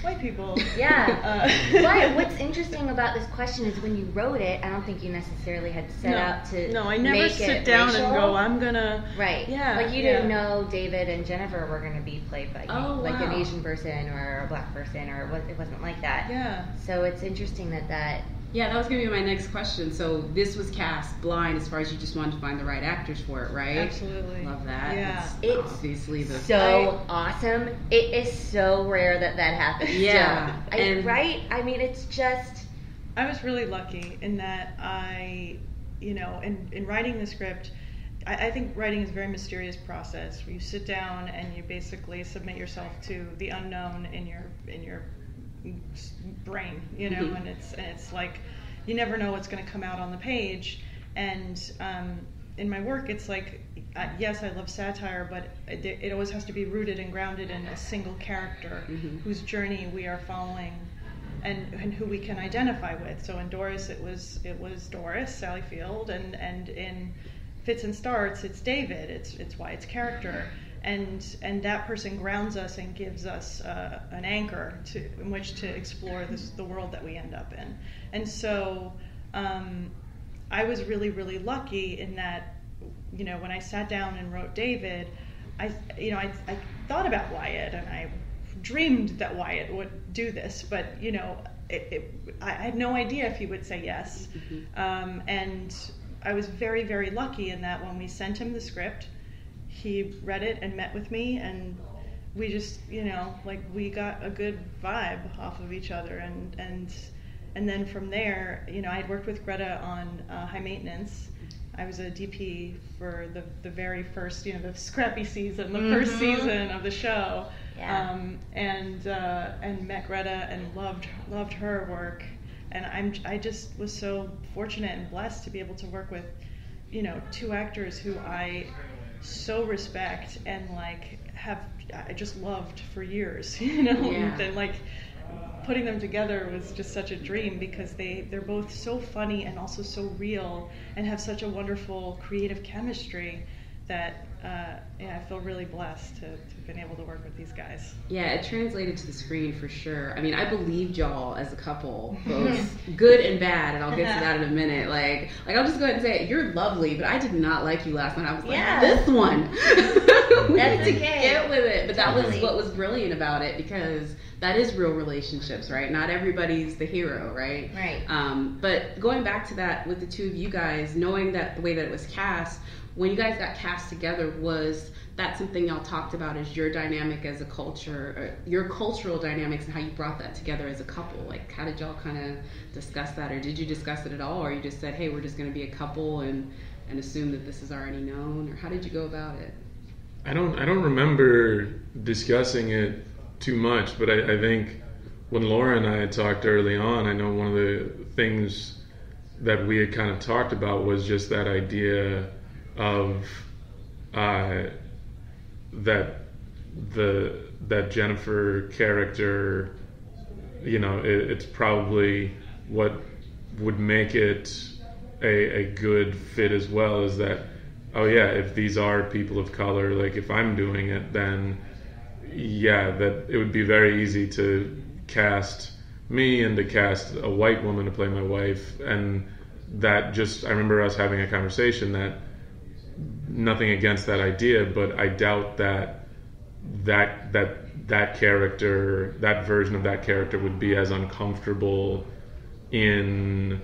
white people. Yeah. Uh, Why? What's interesting about this question is when you wrote it, I don't think you necessarily had set No. out to. No, I never sit it down and go, I'm gonna. Right. Yeah, Like you yeah. didn't know David and Jennifer were going to be played by Oh, like an. Asian person or a black person or what? It wasn't like that. Yeah. So it's interesting that that. Yeah, that was gonna be my next question. So this was cast blind, as far as you just wanted to find the right actors for it, right? Absolutely. Love that. Yeah. That's It's obviously the So awesome! It is so rare that that happens. Yeah, still. I, right? I mean, it's just. I was really lucky in that I, you know, in, in writing the script, I, I think writing is a very mysterious process. Where you sit down and you basically submit yourself to the unknown in your in your s- brain, you know, Mhm. and it's and it's like you never know what's going to come out on the page. And um, in my work, it's like uh, yes, I love satire, but it, it always has to be rooted and grounded in a single character Mhm. whose journey we are following and, and who we can identify with. So in Doris, it was it was Doris Sally Field, and and in Fits and Starts, it's David. It's it's Wyatt's character, and and that person grounds us and gives us uh, an anchor to in which to explore this the world that we end up in. And so um, I was really really lucky in that you know when I sat down and wrote David, I you know I I thought about Wyatt and I dreamed that Wyatt would do this, but you know, it, it, I I had no idea if he would say yes. Um, and I was very, very lucky in that when we sent him the script, he read it and met with me, and we just, you know, like we got a good vibe off of each other, and and and then from there, you know, I had worked with Greta on uh, High Maintenance. I was a DP for the, the very first, you know, the scrappy season, the first Mhm. season of the show, Yeah. um, and uh, and met Greta and loved loved her work, and I'm I just was so fortunate and blessed to be able to work with, you know, two actors who I so respect and like have I just loved for years, you know, Yeah. and like putting them together was just such a dream because they they're both so funny and also so real and have such a wonderful creative chemistry that uh, yeah, I feel really blessed to, to have been able to work with these guys. Yeah, it translated to the screen for sure. I mean, I believed y'all as a couple, both good and bad, and I'll get to that in a minute. Like, like I'll just go ahead and say it. You're lovely, but I did not like you last night. I was like, Yeah. this one. we That's to okay. get with it. But that was what was brilliant about it because that is real relationships, right? Not everybody's the hero, right? Right. Um, but going back to that with the two of you guys, knowing that the way that it was cast, when you guys got cast together, was that something y'all talked about as your dynamic as a culture, uh, your cultural dynamics, and how you brought that together as a couple? Like, how did y'all kind of discuss that, or did you discuss it at all, or you just said, "Hey, we're just going to be a couple," and and assume that this is already known, or how did you go about it? I don't I don't remember discussing it too much, but I, I think when Laura and I had talked early on, I know one of the things that we had kind of talked about was just that idea of uh, that the that Jennifer character, you know, it, it's probably what would make it a, a good fit as well is that oh yeah if these are people of color like if i'm doing it then yeah that it would be very easy to cast me and to cast a white woman to play my wife. And that just i remember us having a conversation that nothing against that idea but i doubt that that that that character that version of that character would be as uncomfortable in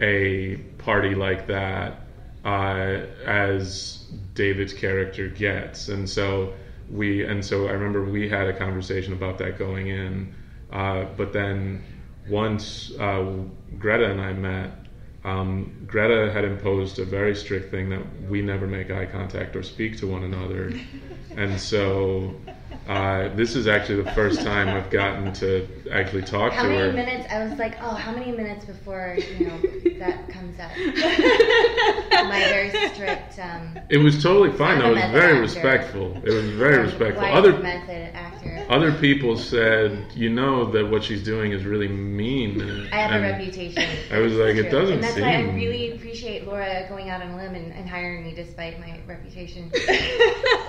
a party like that uh, as David's character gets, and so we and so I remember we had a conversation about that going in, uh, but then once uh, Greta and I met, um, Greta had imposed a very strict thing that we never make eye contact or speak to one another, and so. Uh, this is actually the first time I've gotten to actually talk How to her. How many minutes? I was like, oh, how many minutes before you know that comes up? My very strict. Um, It was totally fine. I'm though. a It was very actor. respectful. It was very respectful. white Other method other people said, you know, that what she's doing is really mean. I have And a reputation. I was like, it doesn't And that's seem. why I really appreciate Laura going out on a limb and, and hiring me despite my reputation.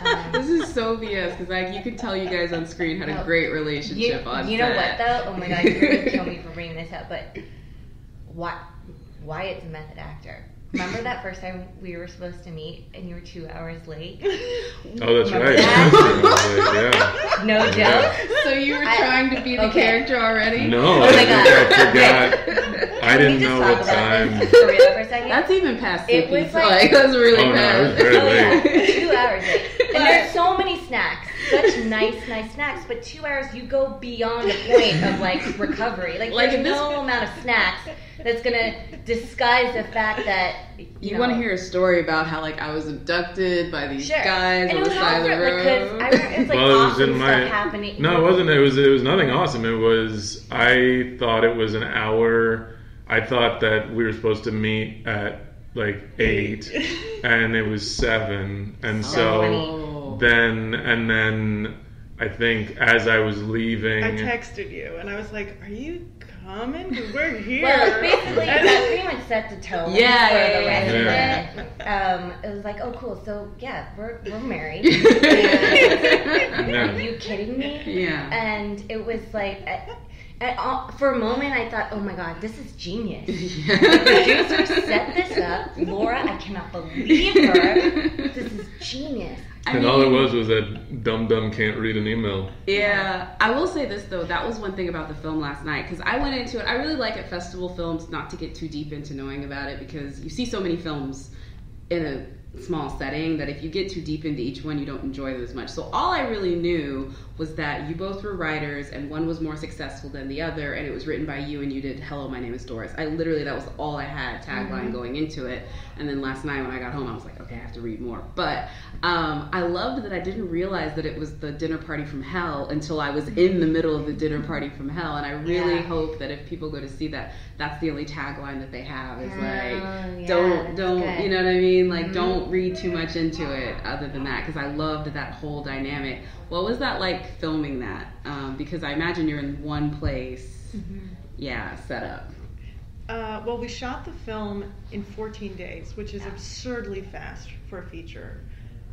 Um, this is so BS because like you could tell you guys on screen had a No. great You, relationship on you know set. what though? Oh my god, you're gonna kill me for bringing this up, but why? Wyatt's a method actor. Remember that first time we were supposed to meet and you were two hours late? Oh, that's Remember right. that? yeah. No Yeah. joke. So you were I- trying to be the okay. character already? No, Oh I think I forgot. I didn't know what time. this for real for a second? That's even past It Snoopy. was so, like- like that's really Oh, no, bad. it was very Oh yeah, late. two hours late. And there's so many snacks, such nice, nice snacks. But two hours, you go beyond the point of like recovery. Like, Like, there's in this- no amount of snacks that's gonna disguise the fact that you, You know, want to hear a story about how like I was abducted by these Sure. guys And on the was side of the awkward because road? I remember it was like well, it was awesome in my. happening. No, it wasn't. It was. It was nothing awesome. It was. I thought it was an hour. I thought that we were supposed to meet at like eight, and it was seven. And so Oh. then, and then I think as I was leaving, I texted you and I was like, "Are you coming? 'Cause we're here." Well, basically, And- that pretty much set the tone Yeah, for yeah, the rest yeah, of it. Um, it was like, oh, cool. So yeah, we're we're married. Are you kidding me? Yeah. And it was like, I, I, all- for a moment, I thought, oh my god, this is genius. Yeah. The producer set this up. Laura, I cannot believe her. This is genius. I and all it was was that dumb dumb can't read an email. Yeah, I will say this though. That was one thing about the film last night because I went into it. I really like at festival films not to get too deep into knowing about it because you see so many films in a small setting that if you get too deep into each one, you don't enjoy them as much. So all I really knew was that you both were writers and one was more successful than the other, and it was written by you and you did "Hello, my name is Doris." I literally that was all I had tagline Mhm. going into it. And then last night when I got home, I was like, okay, I have to read more. But um, I loved that I didn't realize that it was the dinner party from hell until I was in the middle of the dinner party from hell. And I really Yeah. hope that if people go to see that, that's the only tagline that they have is Oh, like, yeah, don't, don't, good. you know what I mean? Like, Mhm. don't don't read too much into it other than that because I loved that whole dynamic. What was that like filming that? Um, because I imagine you're in one place. Mhm. Yeah, set up. Uh, well, we shot the film in 14 days, which is absurdly fast for a feature.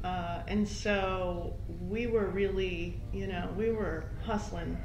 Uh, and so we were really, you know, we were hustling.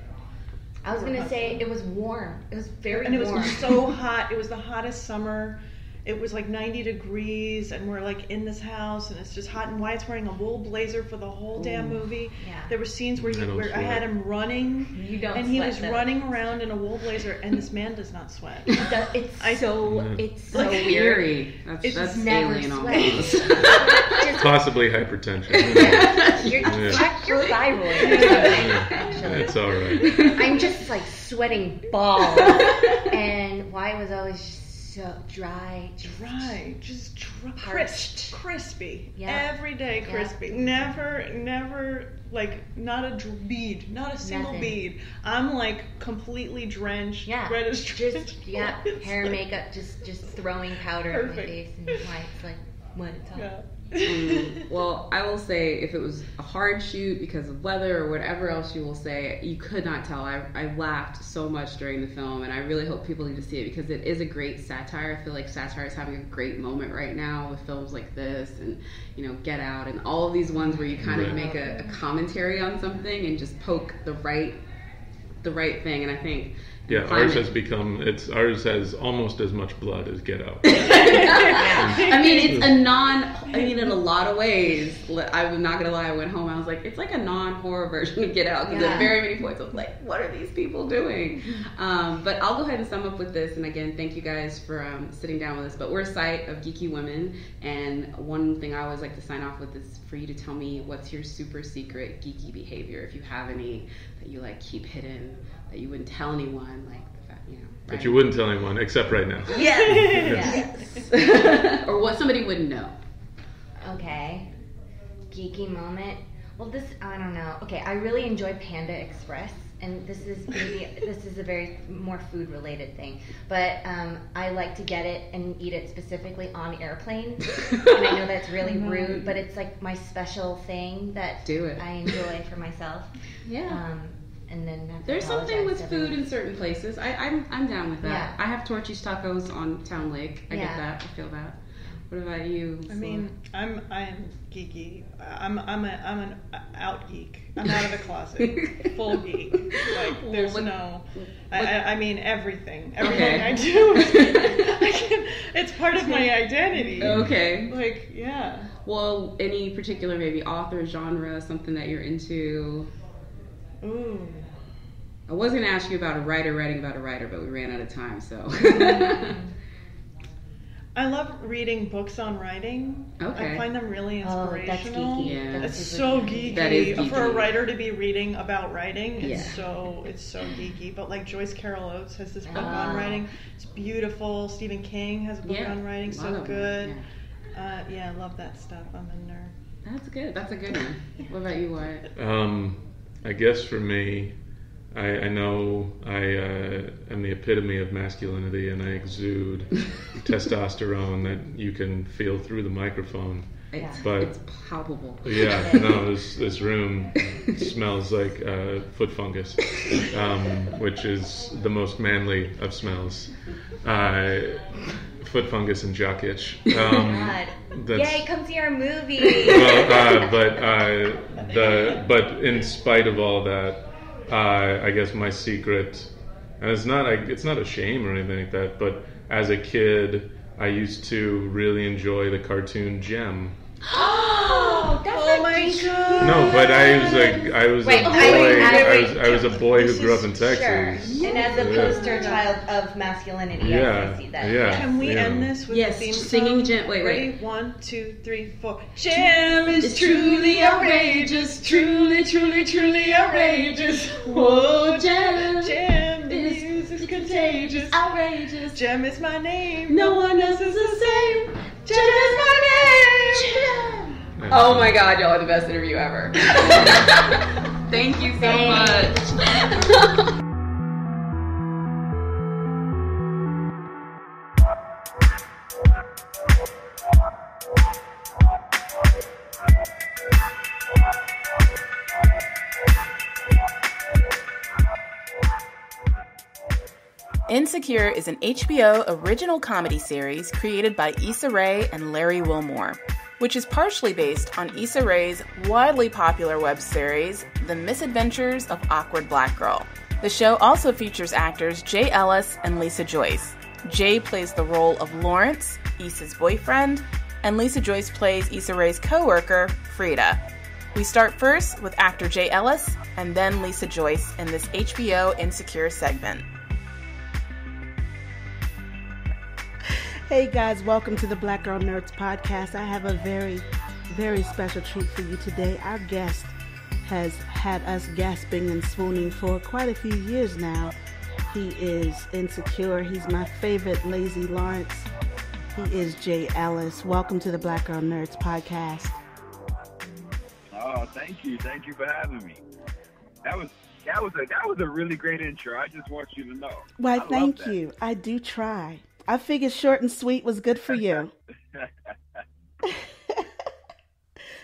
I was We gonna say it was warm. It was very and it warm. was so hot. It was the hottest summer. It was like 90 degrees, and we're like in this house, and it's just hot. And Wyatt's wearing a wool blazer for the whole damn movie. Yeah. There were scenes where, I you, don't where I had him running, You don't and he was though. running around in a wool blazer, and this man does not sweat. It does- it's I- so Yeah. it's so Like, weird. Eerie. That's, It's that's never alien sweat. almost. Possibly hypertension. You're, Yeah. check your thyroid. Yeah. It's all right. I'm just like sweating balls, and Wyatt was always just so dry, just Dry, just dry, crisp, crispy. Yeah. Every day Yeah. crispy. Never, never like not a bead, not a single Nothing. bead. I'm like completely drenched, Yeah. red as just yeah, hair, like- makeup, just just throwing powder in my face, and Wyatt's like, "What? It's all." Yeah. Mm, well, I will say if it was a hard shoot because of weather or whatever else you will say, you could not tell. I, I laughed so much during the film, and I really hope people need to see it because it is a great satire. I feel like satire is having a great moment right now with films like this and, you know, Get Out and all of these ones where you kind of make a, a commentary on something and just poke the right the right thing. And I think Yeah, ours has become it's ours has almost as much blood as Get Out. I mean, it's a non. I mean, in a lot of ways, I'm not gonna lie. I went home. I was like, it's like a non-horror version of Get Out because Yeah. at very many points I was like, what are these people doing? Um, but I'll go ahead and sum up with this. And again, thank you guys for um, sitting down with us. But we're a site of geeky women, and one thing I always like to sign off with is for you to tell me what's your super secret geeky behavior, if you have any that you like keep hidden, that you wouldn't tell anyone, like the fact, you know. But right? you wouldn't tell anyone except right now. Yes. Yes. or what somebody wouldn't know. Okay. Geeky moment. Well, this I don't know. Okay, I really enjoy Panda Express, and this is maybe this is a very more food related thing. But um, I like to get it and eat it specifically on airplanes. and I know that's really rude, but it's like my special thing that Do it. I enjoy for myself. Yeah. Um, and then have to There's something with to food in certain places. I, I'm I'm down with that. Yeah. I have Torchy's tacos on Town Lake. I Yeah. get that. I feel that. What about you? I mean, I'm I'm geeky. I'm I'm a I'm an out geek. I'm out of the closet, full geek. Like there's what- no. I, what- I, I mean everything. Okay. Everything I do. I can, it's part of my identity. Okay. Like yeah. Well, any particular maybe author, genre, something that you're into? Ooh. I was gonna ask you about a writer writing about a writer, but we ran out of time. So. I love reading books on writing. Okay. I find them really inspirational. Oh, that's inspirational. geeky. Yeah. It's That's so geeky. That is geeky. For a writer to be reading about writing, it's Yeah. so it's so geeky. But like Joyce Carol Oates has this book Ah. on writing. It's beautiful. Stephen King has a book Yeah. on writing. So lot of them, good. Uh, yeah, I love that stuff. I'm a nerd. That's good. That's a good one. What about you, Wyatt? Um, I guess for me, I, I know I uh, am the epitome of masculinity, and I exude testosterone that you can feel through the microphone. It's, But- it's palpable. Yeah, no, this this room smells like uh, foot fungus, um, which is the most manly of smells. Uh, foot fungus and jock itch. Um, God. that's- Yay, come see our movie. well, uh, but uh, the but in spite of all that, uh, I guess my secret, and it's not a, it's not a shame or anything like that. But as a kid, I used to really enjoy the cartoon Jem. Oh, Oh my God. No, but I was a I was Wait, a boy. wait, I wait, was I was a boy who grew up in Sure. Texas. And as a Yeah. poster child of masculinity, yes, Yeah, I see that. yeah. Can we Yeah. end this with Yes, the theme singing song? Jem- wait, Ready? wait. One, two, three, four. Jem is truly outrageous, truly, truly, truly outrageous. Oh, Jem. Jim, the music's contagious. outrageous. Jem is my name. No one else is the same. Jem is my name. Oh my god, y'all are the best interview ever. Thank you so Thanks. much. Insecure is an HBO original comedy series created by Issa Rae and Larry Wilmore, which is partially based on Issa Rae's widely popular web series, The Misadventures of Awkward Black Girl. The show also features actors Jay Ellis and Lisa Joyce. Jay plays the role of Lawrence, Issa's boyfriend, and Lisa Joyce plays Issa Rae's co-worker, Frida. We start first with actor Jay Ellis and then Lisa Joyce in this HBO Insecure segment. Hey guys, welcome to the Black Girl Nerds podcast. I have a very, very special treat for you today. Our guest has had us gasping and swooning for quite a few years now. He is insecure. He's my favorite lazy Lawrence. He is Jay Ellis. Welcome to the Black Girl Nerds podcast. Oh, thank you, thank you for having me. That was that was a that was a really great intro. I just want you to know. Why, I thank you. I do try. I figured short and sweet was good for you.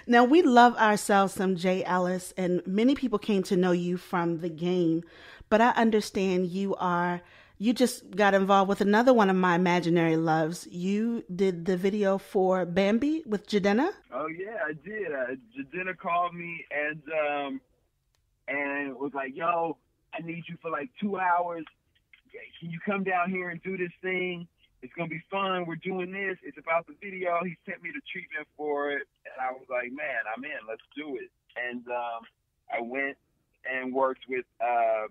now, we love ourselves some Jay Ellis, and many people came to know you from the game, but I understand you are. You just got involved with another one of my imaginary loves. You did the video for Bambi with Jidenna. Oh yeah, I did. Uh, Jidenna called me and um and was like, "Yo, I need you for like two hours. Can you come down here and do this thing? It's gonna be fun. We're doing this. It's about the video." He sent me the treatment for it, and I was like, "Man, I'm in. Let's do it." And um, I went and worked with uh,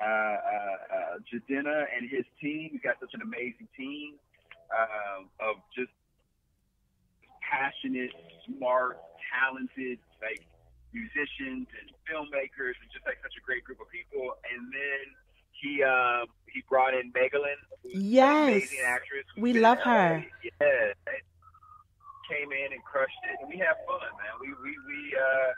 uh, uh, uh, Jidenna and his team. He's got such an amazing team um, of just passionate, smart, talented, like musicians and filmmakers, and just like such a great group of people. And then he um, he brought in Megalyn, Yes. amazing actress. We love her. LA. Yeah, came in and crushed it, and we have fun, man. We we we uh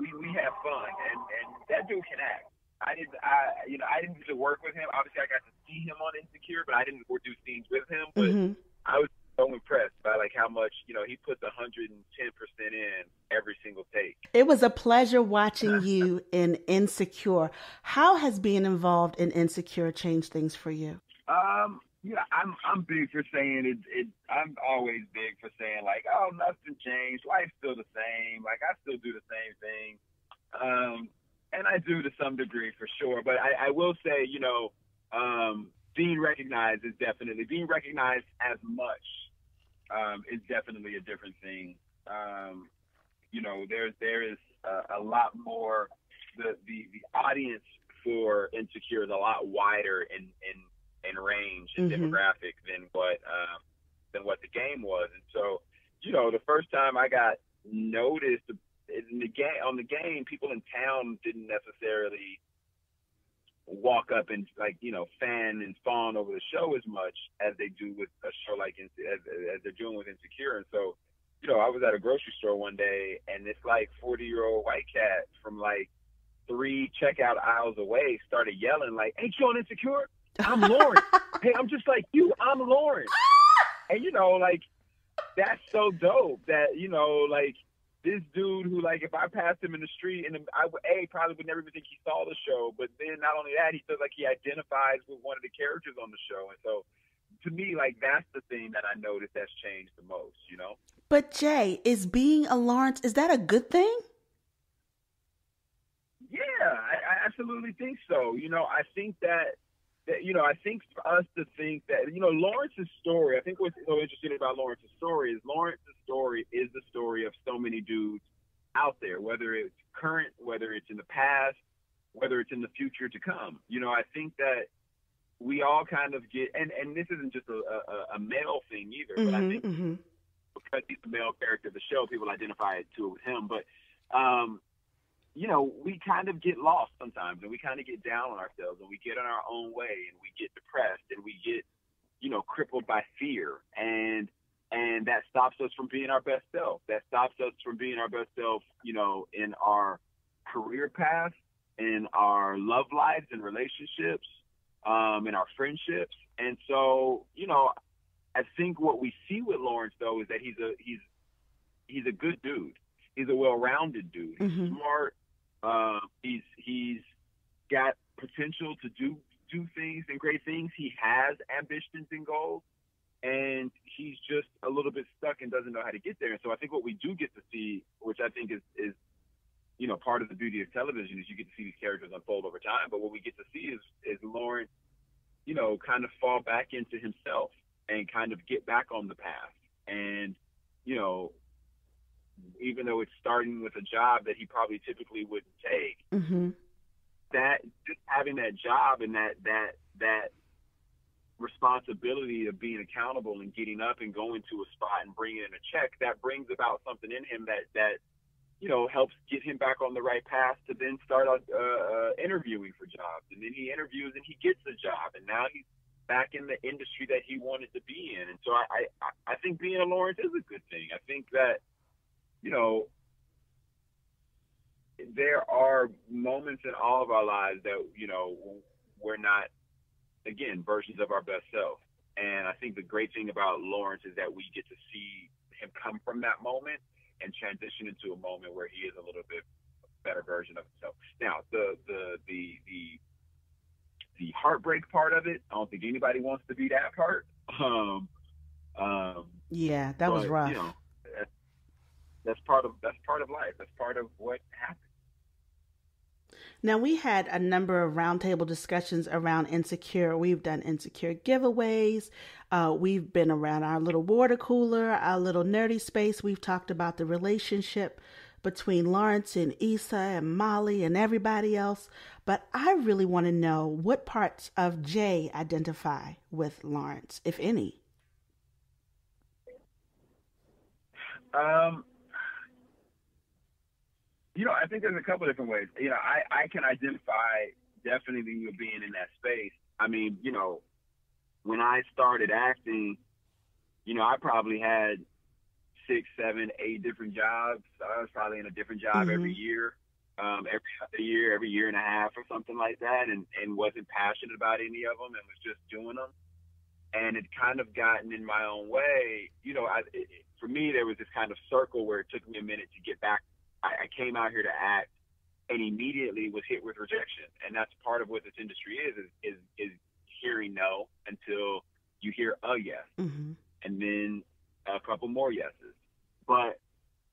we we have fun, and and that dude can act. I didn't, I you know, I didn't get to work with him. Obviously, I got to see him on Insecure, but I didn't do scenes with him. But Mhm. I was so impressed by like how much you know he puts 110 percent in every single take. It was a pleasure watching you in Insecure. How has being involved in Insecure changed things for you? Um, yeah, I'm I'm big for saying it. It I'm always big for saying like, oh, nothing changed. Life's still the same. Like I still do the same thing. Um, and I do to some degree for sure. But I, I will say, you know, um, being recognized is definitely being recognized as much um, is definitely a different thing. Um, you know, there's there is a, a lot more. The, the the audience for Insecure is a lot wider in in in range and Mhm. demographic than what um, than what the game was. And so, you know, the first time I got noticed in the game on the game, people in town didn't necessarily walk up and like you know fan and fawn over the show as much as they do with a show like as, as they're doing with Insecure. And so, you know, I was at a grocery store one day and this like 40 year old white cat from like three checkout aisles away started yelling like, "Ain't you on Insecure? I'm Lauren. hey, I'm just like you. I'm Lauren." And you know, like that's so dope that you know, like this dude who, like, if I passed him in the street, and I would a probably would never even think he saw the show, but then not only that, he feels like he identifies with one of the characters on the show, and so to me, like that's the thing that I noticed that's changed the most. You know. But Jay, is being a Lawrence is that a good thing? Yeah, I, I absolutely think so. You know, I think that that you know, I think for us to think that you know Lawrence's story. I think what's so interesting about Lawrence's story is Lawrence's story is the story of so many dudes out there, whether it's current, whether it's in the past, whether it's in the future to come. You know, I think that we all kind of get, and and this isn't just a a, a male thing either, but I Mhm, think mhm. because he's the male character of the show, people identify it too with him. But um, you know, we kind of get lost sometimes, and we kind of get down on ourselves, and we get in our own way, and we get depressed, and we get, you know, crippled by fear, and and that stops us from being our best self. That stops us from being our best self, you know, in our career path, in our love lives and relationships, um, in our friendships, and so, you know, I think what we see with Lawrence though is that he's a he's he's a good dude. He's a well-rounded dude. He's Mhm. smart. Uh, he's he's got potential to do do things and great things. He has ambitions and goals, and he's just a little bit stuck and doesn't know how to get there. And so I think what we do get to see, which I think is is you know part of the beauty of television, is you get to see these characters unfold over time. But what we get to see is is Lawrence, you know, kind of fall back into himself and kind of get back on the path. And you know, even though it's starting with a job that he probably typically wouldn't take, Mm-hmm. that just having that job and that that that responsibility of being accountable and getting up and going to a spot and bringing in a check that brings about something in him that that you know helps get him back on the right path to then start uh, uh, interviewing for jobs. And then he interviews and he gets a job and now he's back in the industry that he wanted to be in. And so I I, I think being a Lawrence is a good thing. I think that you know there are moments in all of our lives that you know we're not again versions of our best self. And i think the great thing about lawrence is that we get to see him come from that moment and transition into a moment where he is a little bit better version of himself. Now the the the the the heartbreak part of it i don't think anybody wants to be that part. Um um Yeah, that was but, rough. you know that's, part of that's part of life that's part of what happens Now, we had a number of roundtable discussions around Insecure. We've done Insecure giveaways. Uh, we've been around our little water cooler, our little nerdy space. We've talked about the relationship between Lawrence and Issa and Molly and everybody else. But I really want to know what parts of Jay identify with Lawrence, if any. Um, you know, I think there's a couple different ways. You know, I, I can identify definitely with being in that space. I mean, you know, when I started acting, you know, I probably had six, seven, eight different jobs. I was probably in a different job every year, um, every other year, every year and a half or something like that, and and wasn't passionate about any of them and was just doing them. And it kind of gotten in my own way. You know, I, it, for me, there was this kind of circle where it took me a minute to get back. I, I came out here to act, and immediately was hit with rejection. And that's part of what this industry is is is, is hearing no until you hear a yes Mm-hmm. and then a couple more yeses. But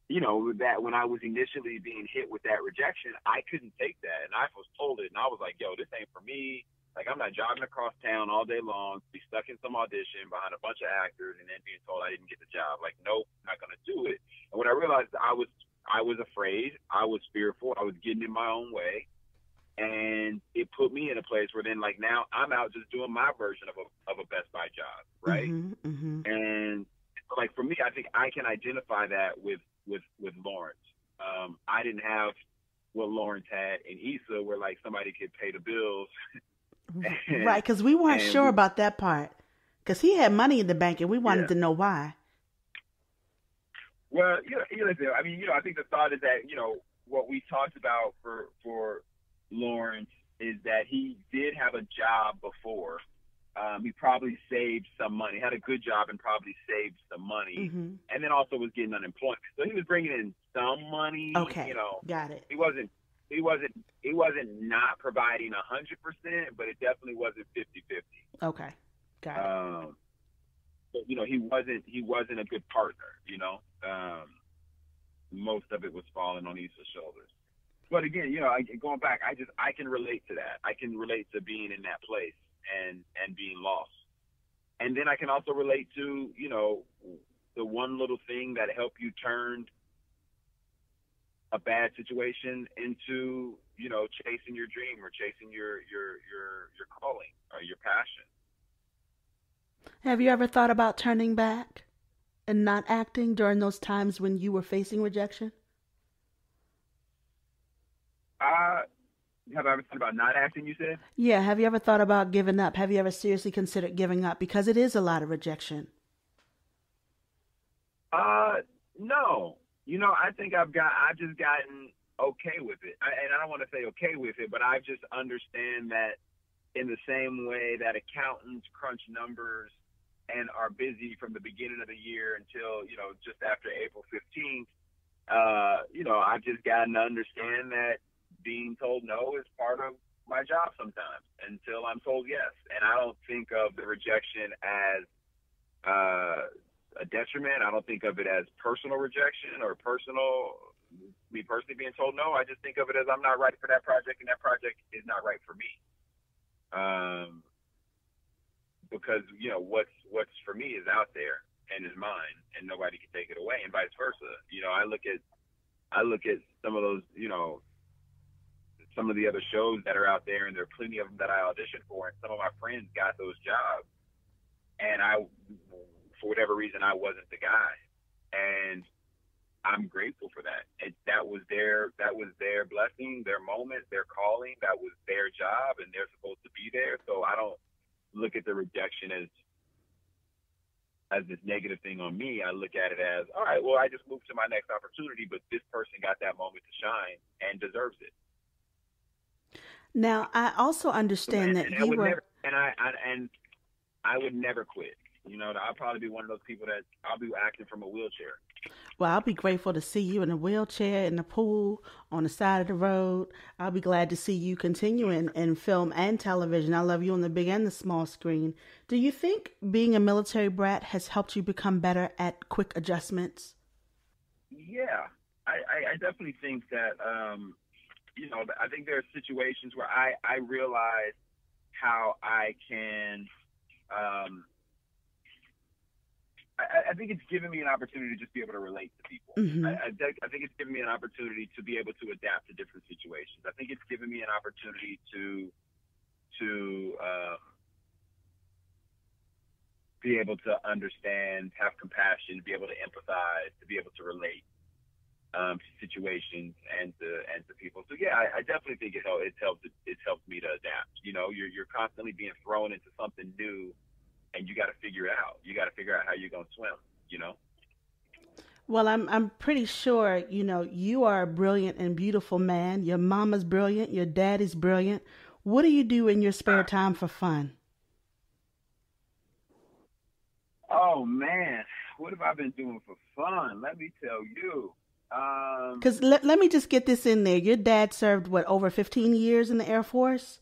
you know that when I was initially being hit with that rejection, I couldn't take that, and I was told it, and I was like, "Yo, this ain't for me." Like I'm not jogging across town all day long, be stuck in some audition behind a bunch of actors, and then being told I didn't get the job. Like, nope, not gonna do it. And when I realized I was, I was afraid, I was fearful, I was getting in my own way, and it put me in a place where then, like now, I'm out just doing my version of a of a Best Buy job, right? Mm-hmm, mm-hmm. And like for me, I think I can identify that with with with Lawrence. Um, I didn't have what Lawrence had in Issa, where like somebody could pay the bills. And- Right, because we weren't sure we- about that part. Because he had money in the bank and we wanted Yeah. to know why. Well, you know, you know, I mean, you know, I think the thought is that you know what we talked about for for Lawrence is that he did have a job before. Um, he probably saved some money, had a good job, and probably saved some money, Mm-hmm. and then also was getting unemployment. So he was bringing in some money. Okay, you know, got it. he wasn't he wasn't he wasn't not providing a hundred percent, but it definitely wasn't 50-50. Okay, got it. Um, but you know, he wasn't he wasn't a good partner. You know, um, most of it was falling on Issa's shoulders. But again, you know, I, going back, I just I can relate to that. I can relate to being in that place and and being lost. And then I can also relate to you know the one little thing that helped you turn a bad situation into you know chasing your dream or chasing your your your your calling or your passion. Have you ever thought about turning back and not acting during those times when you were facing rejection? Uh, have I ever thought about not acting? You said. Yeah, have you ever thought about giving up? Have you ever seriously considered giving up? Because it is a lot of rejection. Uh, no. You know, I think I've got I've just gotten okay with it, I, and I don't want to say okay with it, but I just understand that in the same way that accountants crunch numbers and are busy from the beginning of the year until you know just after April fifteenth. Uh, you know, I've just gotten to understand that being told no is part of my job sometimes until I'm told yes. And I don't think of the rejection as uh, a detriment. I don't think of it as personal rejection or personal me personally being told no. I just think of it as I'm not right for that project, and that project is not right for me. Um, because you know what's what's for me is out there and is mine, and nobody can take it away, and vice versa. You know, I look at I look at some of those, you know, some of the other shows that are out there, and there are plenty of them that I auditioned for, and some of my friends got those jobs, and I, for whatever reason, I wasn't the guy, and I'm grateful for that. And that was their that was their blessing, their moment, their calling. That was their job, and they're supposed to be there. So I don't look at the rejection as as this negative thing on me. I look at it as, all right, well, I just moved to my next opportunity, but this person got that moment to shine and deserves it. Now, I also understand and, that and you I were. never, and I, I and I would never quit. You know, I'll probably be one of those people that I'll be acting from a wheelchair. Well, I'll be grateful to see you in a wheelchair in the pool on the side of the road. I'll be glad to see you continuing in film and television. I love you on the big and the small screen. Do you think being a military brat has helped you become better at quick adjustments? Yeah, I, I, definitely think that um, you know I think there are situations where I I realize how I can. Um, I, I think it's given me an opportunity to just be able to relate to people. Mhm. I, I, think- I think it's given me an opportunity to be able to adapt to different situations. I think it's given me an opportunity to to um, be able to understand, have compassion, be able to empathize, to be able to relate um, to situations and to and to people. So yeah, I, I definitely think it helped. It's helped. It's helped me to adapt. You know, you're you're constantly being thrown into something new, and you got to figure it out. You got to figure out how you're gonna swim. You know. Well, I'm I'm pretty sure you know you are a brilliant and beautiful man. Your mama's brilliant. Your daddy's brilliant. What do you do in your spare time for fun? Oh man, what have I been doing for fun? Let me tell you. Um, Because let, let me just get this in there. Your dad served, what, over 15 years in the Air Force?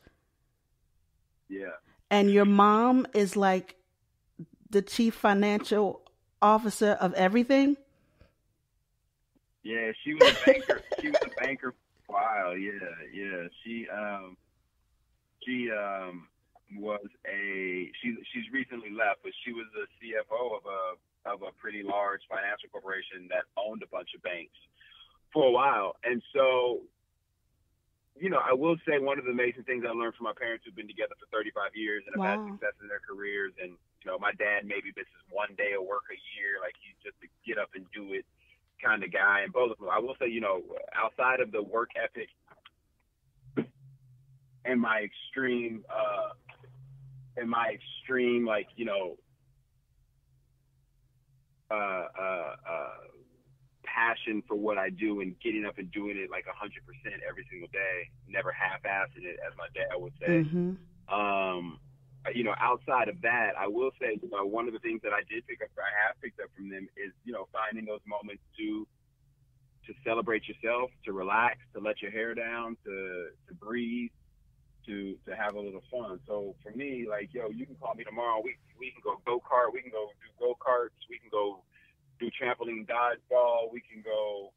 yeah. And your mom is like the chief financial officer of everything? Yeah, she was a banker. she was a banker for a while. Yeah, yeah. She um she um was a she she's recently left, but she was the CFO of a of a pretty large financial corporation that owned a bunch of banks for a while. And so you know, I will say one of the amazing things I learned from my parents who've been together for 35 years and have had success in their careers. And, you know, my dad maybe misses one day of work a year. Like he's just a get up and do it kind of guy. And both of them, I will say, you know, outside of the work ethic and my extreme, uh, and my extreme, like, you know, uh, uh, uh, passion for what I do and getting up and doing it like hundred percent every single day, never half-assing it, as my dad would say. Mm-hmm. Um, you know, outside of that, I will say, you know, one of the things that I did pick up, I have picked up from them is, you know, finding those moments to to celebrate yourself, to relax, to let your hair down, to to breathe, to to have a little fun. So for me, like, yo, you can call me tomorrow. We we can go go kart. We can go do go karts. We can go do trampoline dodgeball. We can go.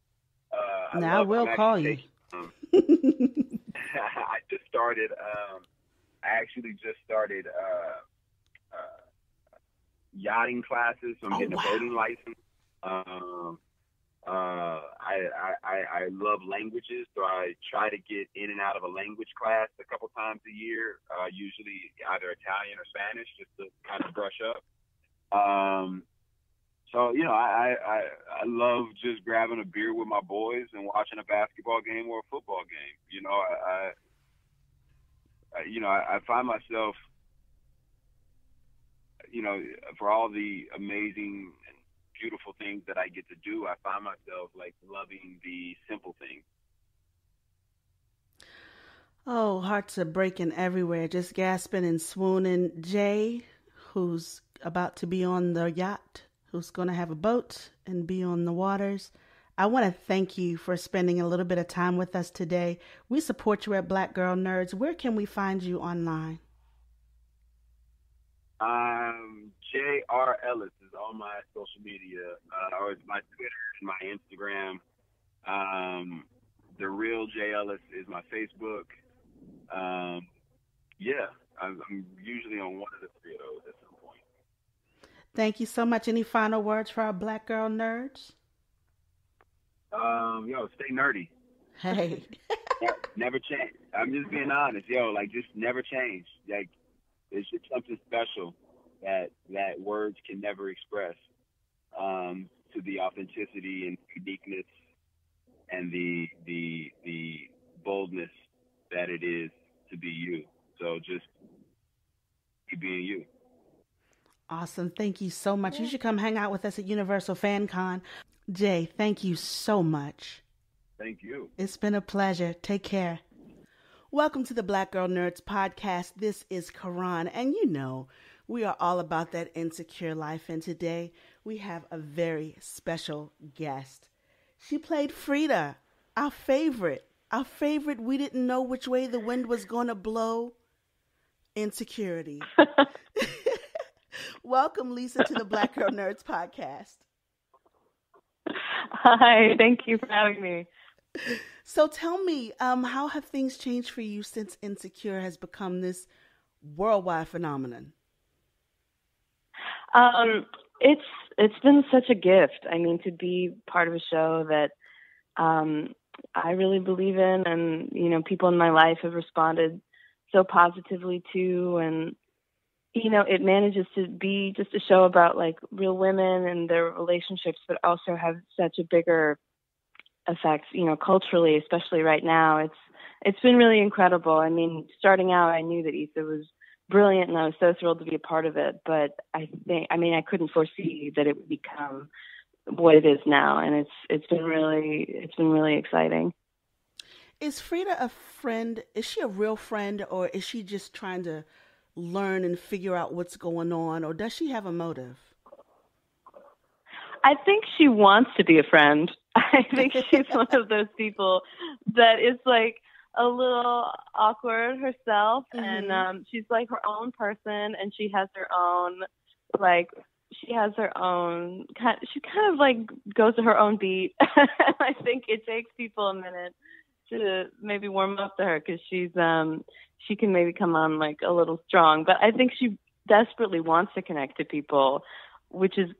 Uh, Now, I love- will call you. um, I just started. Um, I actually just started uh, uh, yachting classes. So I'm Oh, getting wow. a boating license. Um, uh, I, I, I I love languages, so I try to get in and out of a language class a couple times a year. Uh, usually either Italian or Spanish, just to kind of brush up. Um, so you know, I, I I love just grabbing a beer with my boys and watching a basketball game or a football game. You know, I, I I- you know, I, I find myself, you know, for all the amazing and beautiful things that I get to do, I find myself like loving the simple things. Oh, hearts are breaking everywhere, just gasping and swooning. Jay, who's about to be on the yacht, who's going to have a boat and be on the waters. I want to thank you for spending a little bit of time with us today. We support you at Black Girl Nerds. Where can we find you online? Um, J.R. Ellis is on my social media, uh, or my Twitter and my Instagram. Um, the real J. Ellis is my Facebook. Um, yeah, I'm, I'm usually on one of the three of those. Thank you so much. Any final words for our Black Girl Nerds? Um, yo, stay nerdy. Hey. never change. I'm just being honest, yo. Like, just never change. Like, it's just something special that that words can never express. Um, to the authenticity and uniqueness and the the the boldness that it is to be you. So just keep being you. Awesome. Thank you so much. You should come hang out with us at Universal Fan Con. Jay, thank you so much. Thank you. It's been a pleasure. Take care. Welcome to the Black Girl Nerds podcast. This is Caron, and you know, we are all about that insecure life. And today we have a very special guest. She played Frieda, our favorite, our favorite. We didn't know which way the wind was going to blow. Insecurity. Welcome, Lisa, to the Black Girl Nerds podcast. Hi, thank you for having me. So tell me, um, how have things changed for you since Insecure has become this worldwide phenomenon? Um, it's it's been such a gift. I mean, to be part of a show that um, I really believe in, and you know, people in my life have responded so positively to, and you know, it manages to be just a show about like real women and their relationships, but also have such a bigger effect, you know, culturally, especially right now. It's it's been really incredible. I mean, starting out, I knew that Issa was brilliant, and I was so thrilled to be a part of it. But I think, I mean, I couldn't foresee that it would become what it is now, and it's it's been really it's been really exciting. Is Frieda a friend? Is she a real friend, or is she just trying to learn and figure out what's going on, or does she have a motive? I think she wants to be a friend. I think she's one of those people that is like a little awkward herself mm-hmm. and um she's like her own person and she has her own like she has her own kind she kind of like goes to her own beat i think it takes people a minute to maybe warm up to her because she's um she can maybe come on like a little strong but i think she desperately wants to connect to people which is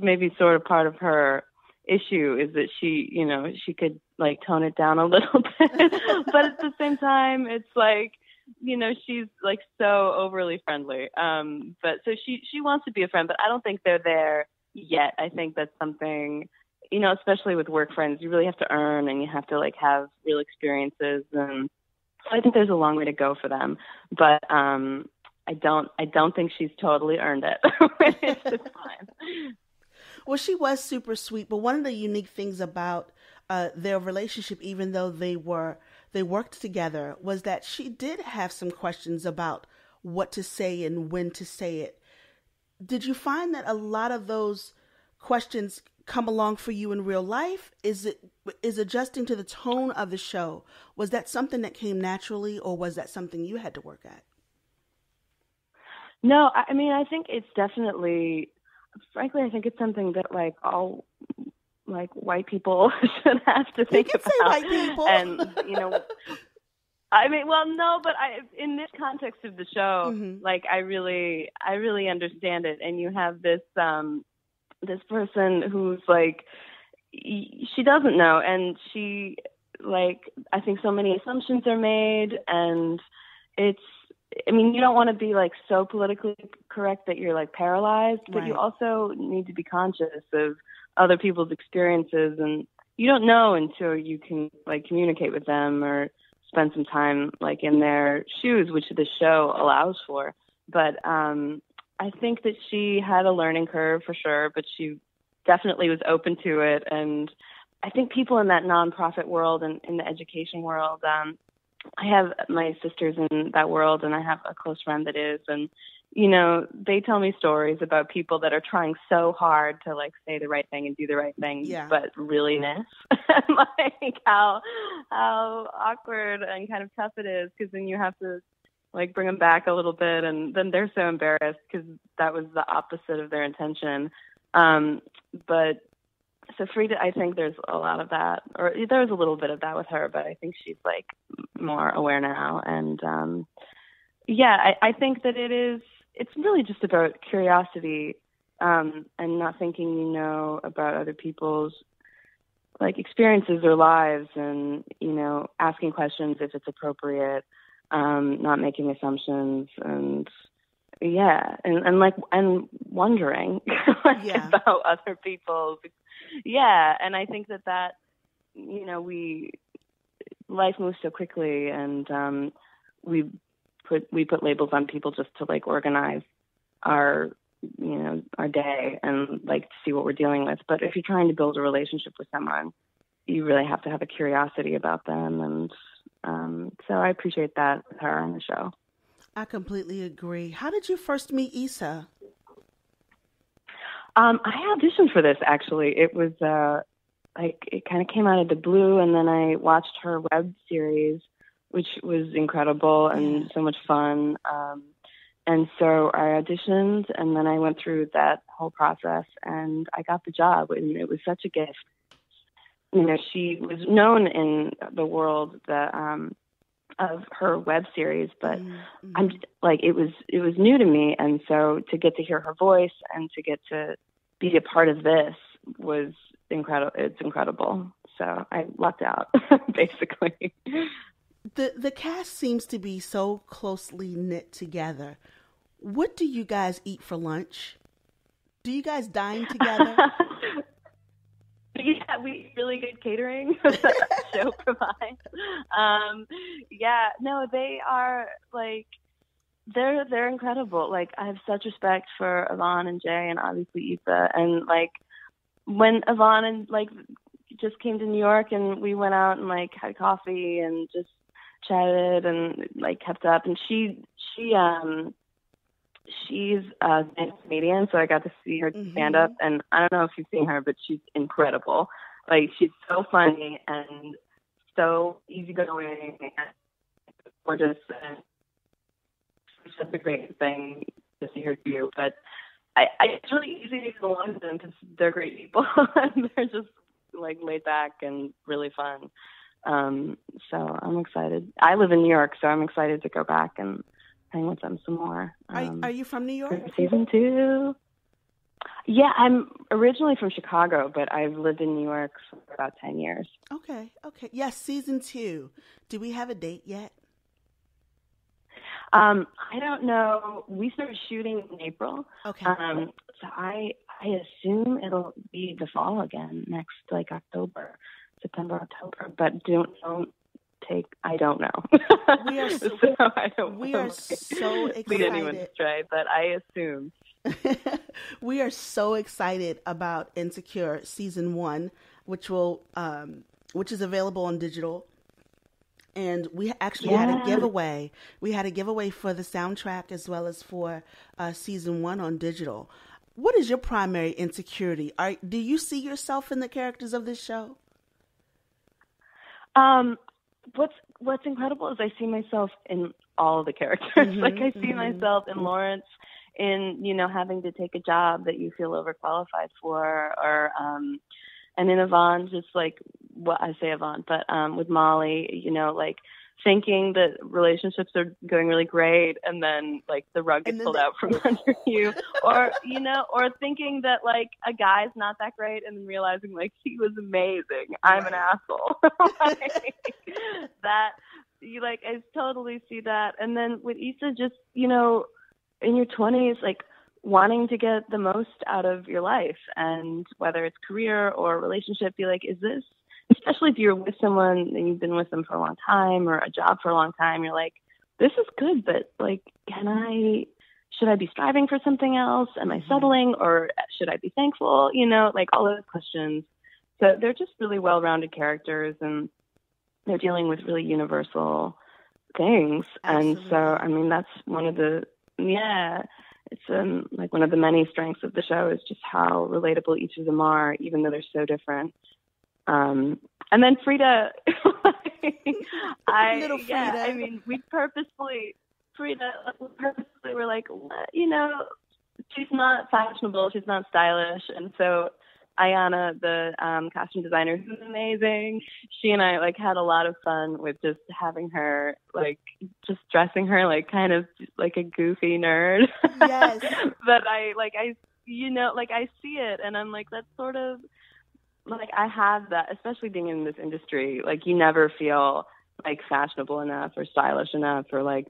maybe sort of part of her issue is that she, you know, she could like tone it down a little bit, but at the same time, it's like, you know, she's like so overly friendly. Um, but so she she wants to be a friend, but I don't think they're there yet. I think that's something, you know, especially with work friends, you really have to earn and you have to like have real experiences and. So I think there's a long way to go for them, but um, I don't I don't think she's totally earned it. Well, she was super sweet, but one of the unique things about uh, their relationship, even though they were they worked together, was that she did have some questions about what to say and when to say it. Did you find that a lot of those questions come along for you in real life? Is it is adjusting to the tone of the show? Was that something that came naturally, or was that something you had to work at? No, I mean I think it's definitely frankly, I think it's something that like all like white people should have to think about. white people. And you know, I mean, well, no, but I in this context of the show, mm-hmm. like I really, I really understand it. And you have this um this person who's like she doesn't know, and she like I think so many assumptions are made, and it's I mean, you don't want to be like so politically correct that you're like paralyzed, but right. you also need to be conscious of other people's experiences and you don't know until you can like communicate with them or spend some time like in their shoes, which the show allows for. But um I think that she had a learning curve for sure, but she definitely was open to it and I think people in that nonprofit world and in the education world, um, I have my sisters in that world, and I have a close friend that is, and you know, they tell me stories about people that are trying so hard to like say the right thing and do the right thing, Yeah. but really miss. like how how awkward and kind of tough it is because then you have to like bring them back a little bit, and then they're so embarrassed because that was the opposite of their intention. Um, but so Frieda, I think there's a lot of that, or there was a little bit of that with her, but I think she's like more aware now. And um, yeah, I, I think that it is. It's really just about curiosity um, and not thinking you know about other people's like experiences or lives, and you know asking questions if it's appropriate, um, not making assumptions, and yeah, and and like and wondering like, about other people's yeah and i think that that you know we life moves so quickly and um we put we put labels on people just to like organize our you know our day and like to see what we're dealing with. But if you're trying to build a relationship with someone you really have to have a curiosity about them and um so i appreciate that with her on the show I completely agree. How did you first meet Issa? Um, I auditioned for this actually. It was uh, like it kind of came out of the blue, and then I watched her web series, which was incredible and so much fun. Um, and so I auditioned, and then I went through that whole process, and I got the job, and it was such a gift. You know, she was known in the world that um, of her web series, but I'm just, like it was it was new to me, and so to get to hear her voice and to get to be a part of this was incredible. It's incredible. So I lucked out, basically. The the cast seems to be so closely knit together. What do you guys eat for lunch? Do you guys dine together? yeah, we really good catering that show provides. Um, yeah, no, they are like they're they're incredible. Like I have such respect for Yvonne and Jay and obviously Issa and like when Yvonne and like just came to New York and we went out and like had coffee and just chatted and like kept up and she she um she's a comedian so I got to see her stand up and I don't know if you've seen her but she's incredible. Like she's so funny and so easygoing and gorgeous and it's just a great thing to see her do. But I, I it's really easy to get along with them because they're great people and they're just like laid back and really fun. Um, so I'm excited. I live in New York, so I'm excited to go back and hang with them some more. Are, Um, are you from New York? season two. Yeah, I'm originally from Chicago, but I've lived in New York for about ten years. Okay, okay. Yes, season two. Do we have a date yet? Um, I don't know. We started shooting in April. Okay. Um, so I I assume it'll be the fall again next like October, September, October. But don't don't take. I don't know. We are so, so I don't. we are so excited. lead anyone astray, but I assume. we are so excited about Insecure season one, which will um, which is available on digital. And we actually had a giveaway. We had a giveaway for the soundtrack as well as for uh, season one on digital. What is your primary insecurity? Are do you see yourself in the characters of this show? Um, what's what's incredible is I see myself in all the characters. Mhm, like I see mhm. myself in Lawrence, in you know having to take a job that you feel overqualified for, or um, and in Yvonne, just like what I say Yvonne, but um, with Molly, you know, like thinking that relationships are going really great and then like the rug gets pulled out from under you. Or you know or thinking that like a guy's not that great and then realizing like he was amazing. I'm an asshole. Like, that you like i totally see that. And then with Issa just you know in your 20s like wanting to get the most out of your life and whether it's career or relationship be like is this especially if you're with someone and you've been with them for a long time or a job for a long time, you're like, this is good, but like, can I, should I be striving for something else? Am I settling or should I be thankful? You know, like all those questions. So they're just really well rounded characters and they're dealing with really universal things. And so, I mean, that's one of the, yeah, it's um, like one of the many strengths of the show is just how relatable each of them are, even though they're so different. Um, and then Frieda, I, Little yeah, I mean, we purposefully, Frieda, we purposely were like, you know, she's not fashionable, she's not stylish, and so Ayanna, the um, costume designer, who's amazing, she and I like had a lot of fun with just having her like just dressing her like kind of like a goofy nerd. Yes. but I like I you know like I see it and I'm like that's sort of like I have that, especially being in this industry. Like you never feel like fashionable enough or stylish enough or like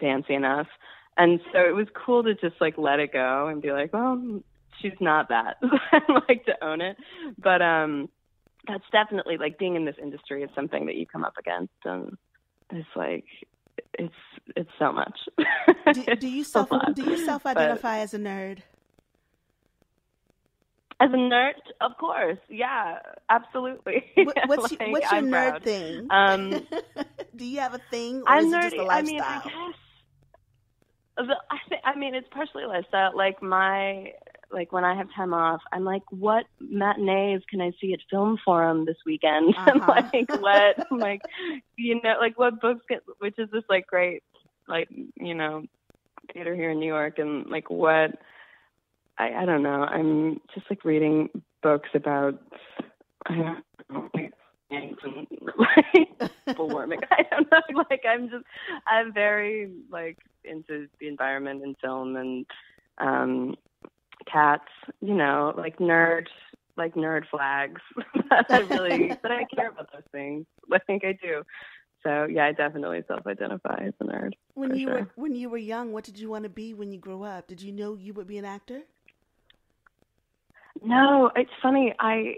fancy enough. And so it was cool to just like let it go and be like, well, she's not that. and like to own it. But um that's definitely like being in this industry is something that you come up against and it's like it's it's so much. Do, do you self do you self identify as a nerd? As a nerd, of course, yeah, absolutely. What, what's your, Like, what's your I'm nerd proud. thing? Um, do you have a thing, or I'm is it nerdy. just a I mean, I guess. The, I think. I mean, it's partially lifestyle. Like my, like when I have time off, I'm like, what matinees can I see at Film Forum this weekend? Uh-huh. like what, like, you know, like what books get, which is this like great, like you know, theater here in New York, and like what. I, I don't know. I'm just like reading books about I don't know, like, global warming. I don't know. Like I'm just I'm very like into the environment and film and um cats, you know, like nerd like nerd flags. that I really that I care about those things. I think I do. So yeah, I definitely self identify as a nerd. when you sure. were when you were young, what did you want to be when you grew up? Did you know you would be an actor? No, it's funny. I,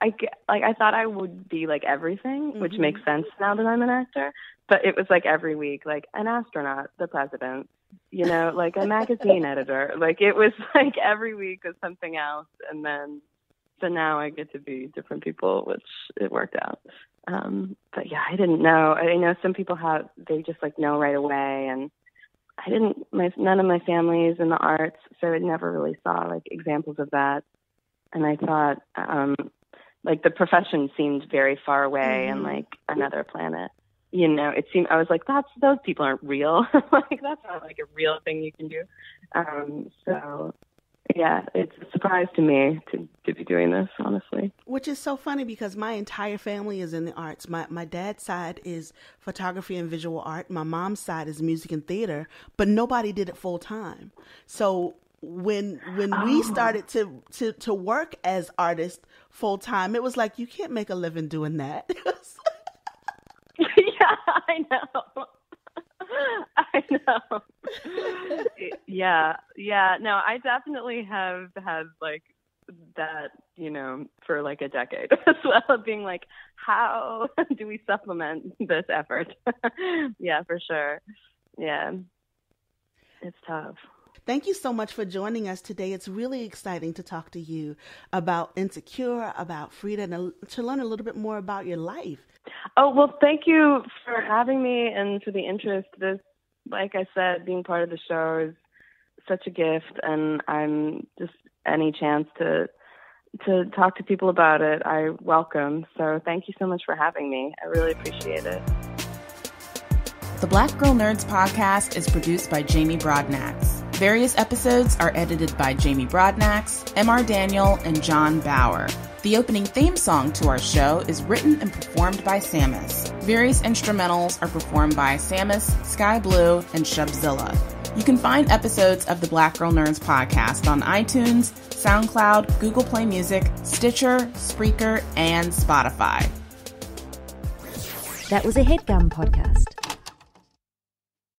I get, like I thought I would be like everything, which Mhm. makes sense now that I'm an actor. But it was like every week, like an astronaut, the president, you know, like a magazine editor. Like it was like every week was something else, and then so now I get to be different people, which it worked out. Um, but yeah, I didn't know. I know some people have they just like know right away, and I didn't. My none of my family's in the arts, so I never really saw like examples of that. And I thought, um, like the profession seemed very far away and Mhm. like another planet. You know, it seemed I was like, that's those people aren't real. like that's not like a real thing you can do. Um, so yeah, it's a surprise to me to to be doing this, honestly. Which is so funny because my entire family is in the arts. My my dad's side is photography and visual art. My mom's side is music and theater, but nobody did it full time. So when when we Oh. started to to to work as artists full time, it was like you can't make a living doing that. yeah, I know. I know. yeah, yeah. No, I definitely have had like that, you know, for like a decade as well, being like, how do we supplement this effort? yeah, for sure. Yeah, it's tough. Thank you so much for joining us today. It's really exciting to talk to you about Insecure, about Frieda, and to learn a little bit more about your life. Oh, well, thank you for having me and for the interest. This, like I said, being part of the show is such a gift, and I'm just any chance to to talk to people about it, I welcome. So thank you so much for having me. I really appreciate it. The Black Girl Nerds podcast is produced by Jamie Broadnax. Various episodes are edited by Jamie Broadnax, M.R. Daniel, and John Bauer. The opening theme song to our show is written and performed by Sammus. Various instrumentals are performed by Sammus, Sky Blue, and Shubzilla. You can find episodes of the Black Girl Nerds podcast on iTunes, SoundCloud, Google Play Music, Stitcher, Spreaker, and Spotify. That was a headgum podcast.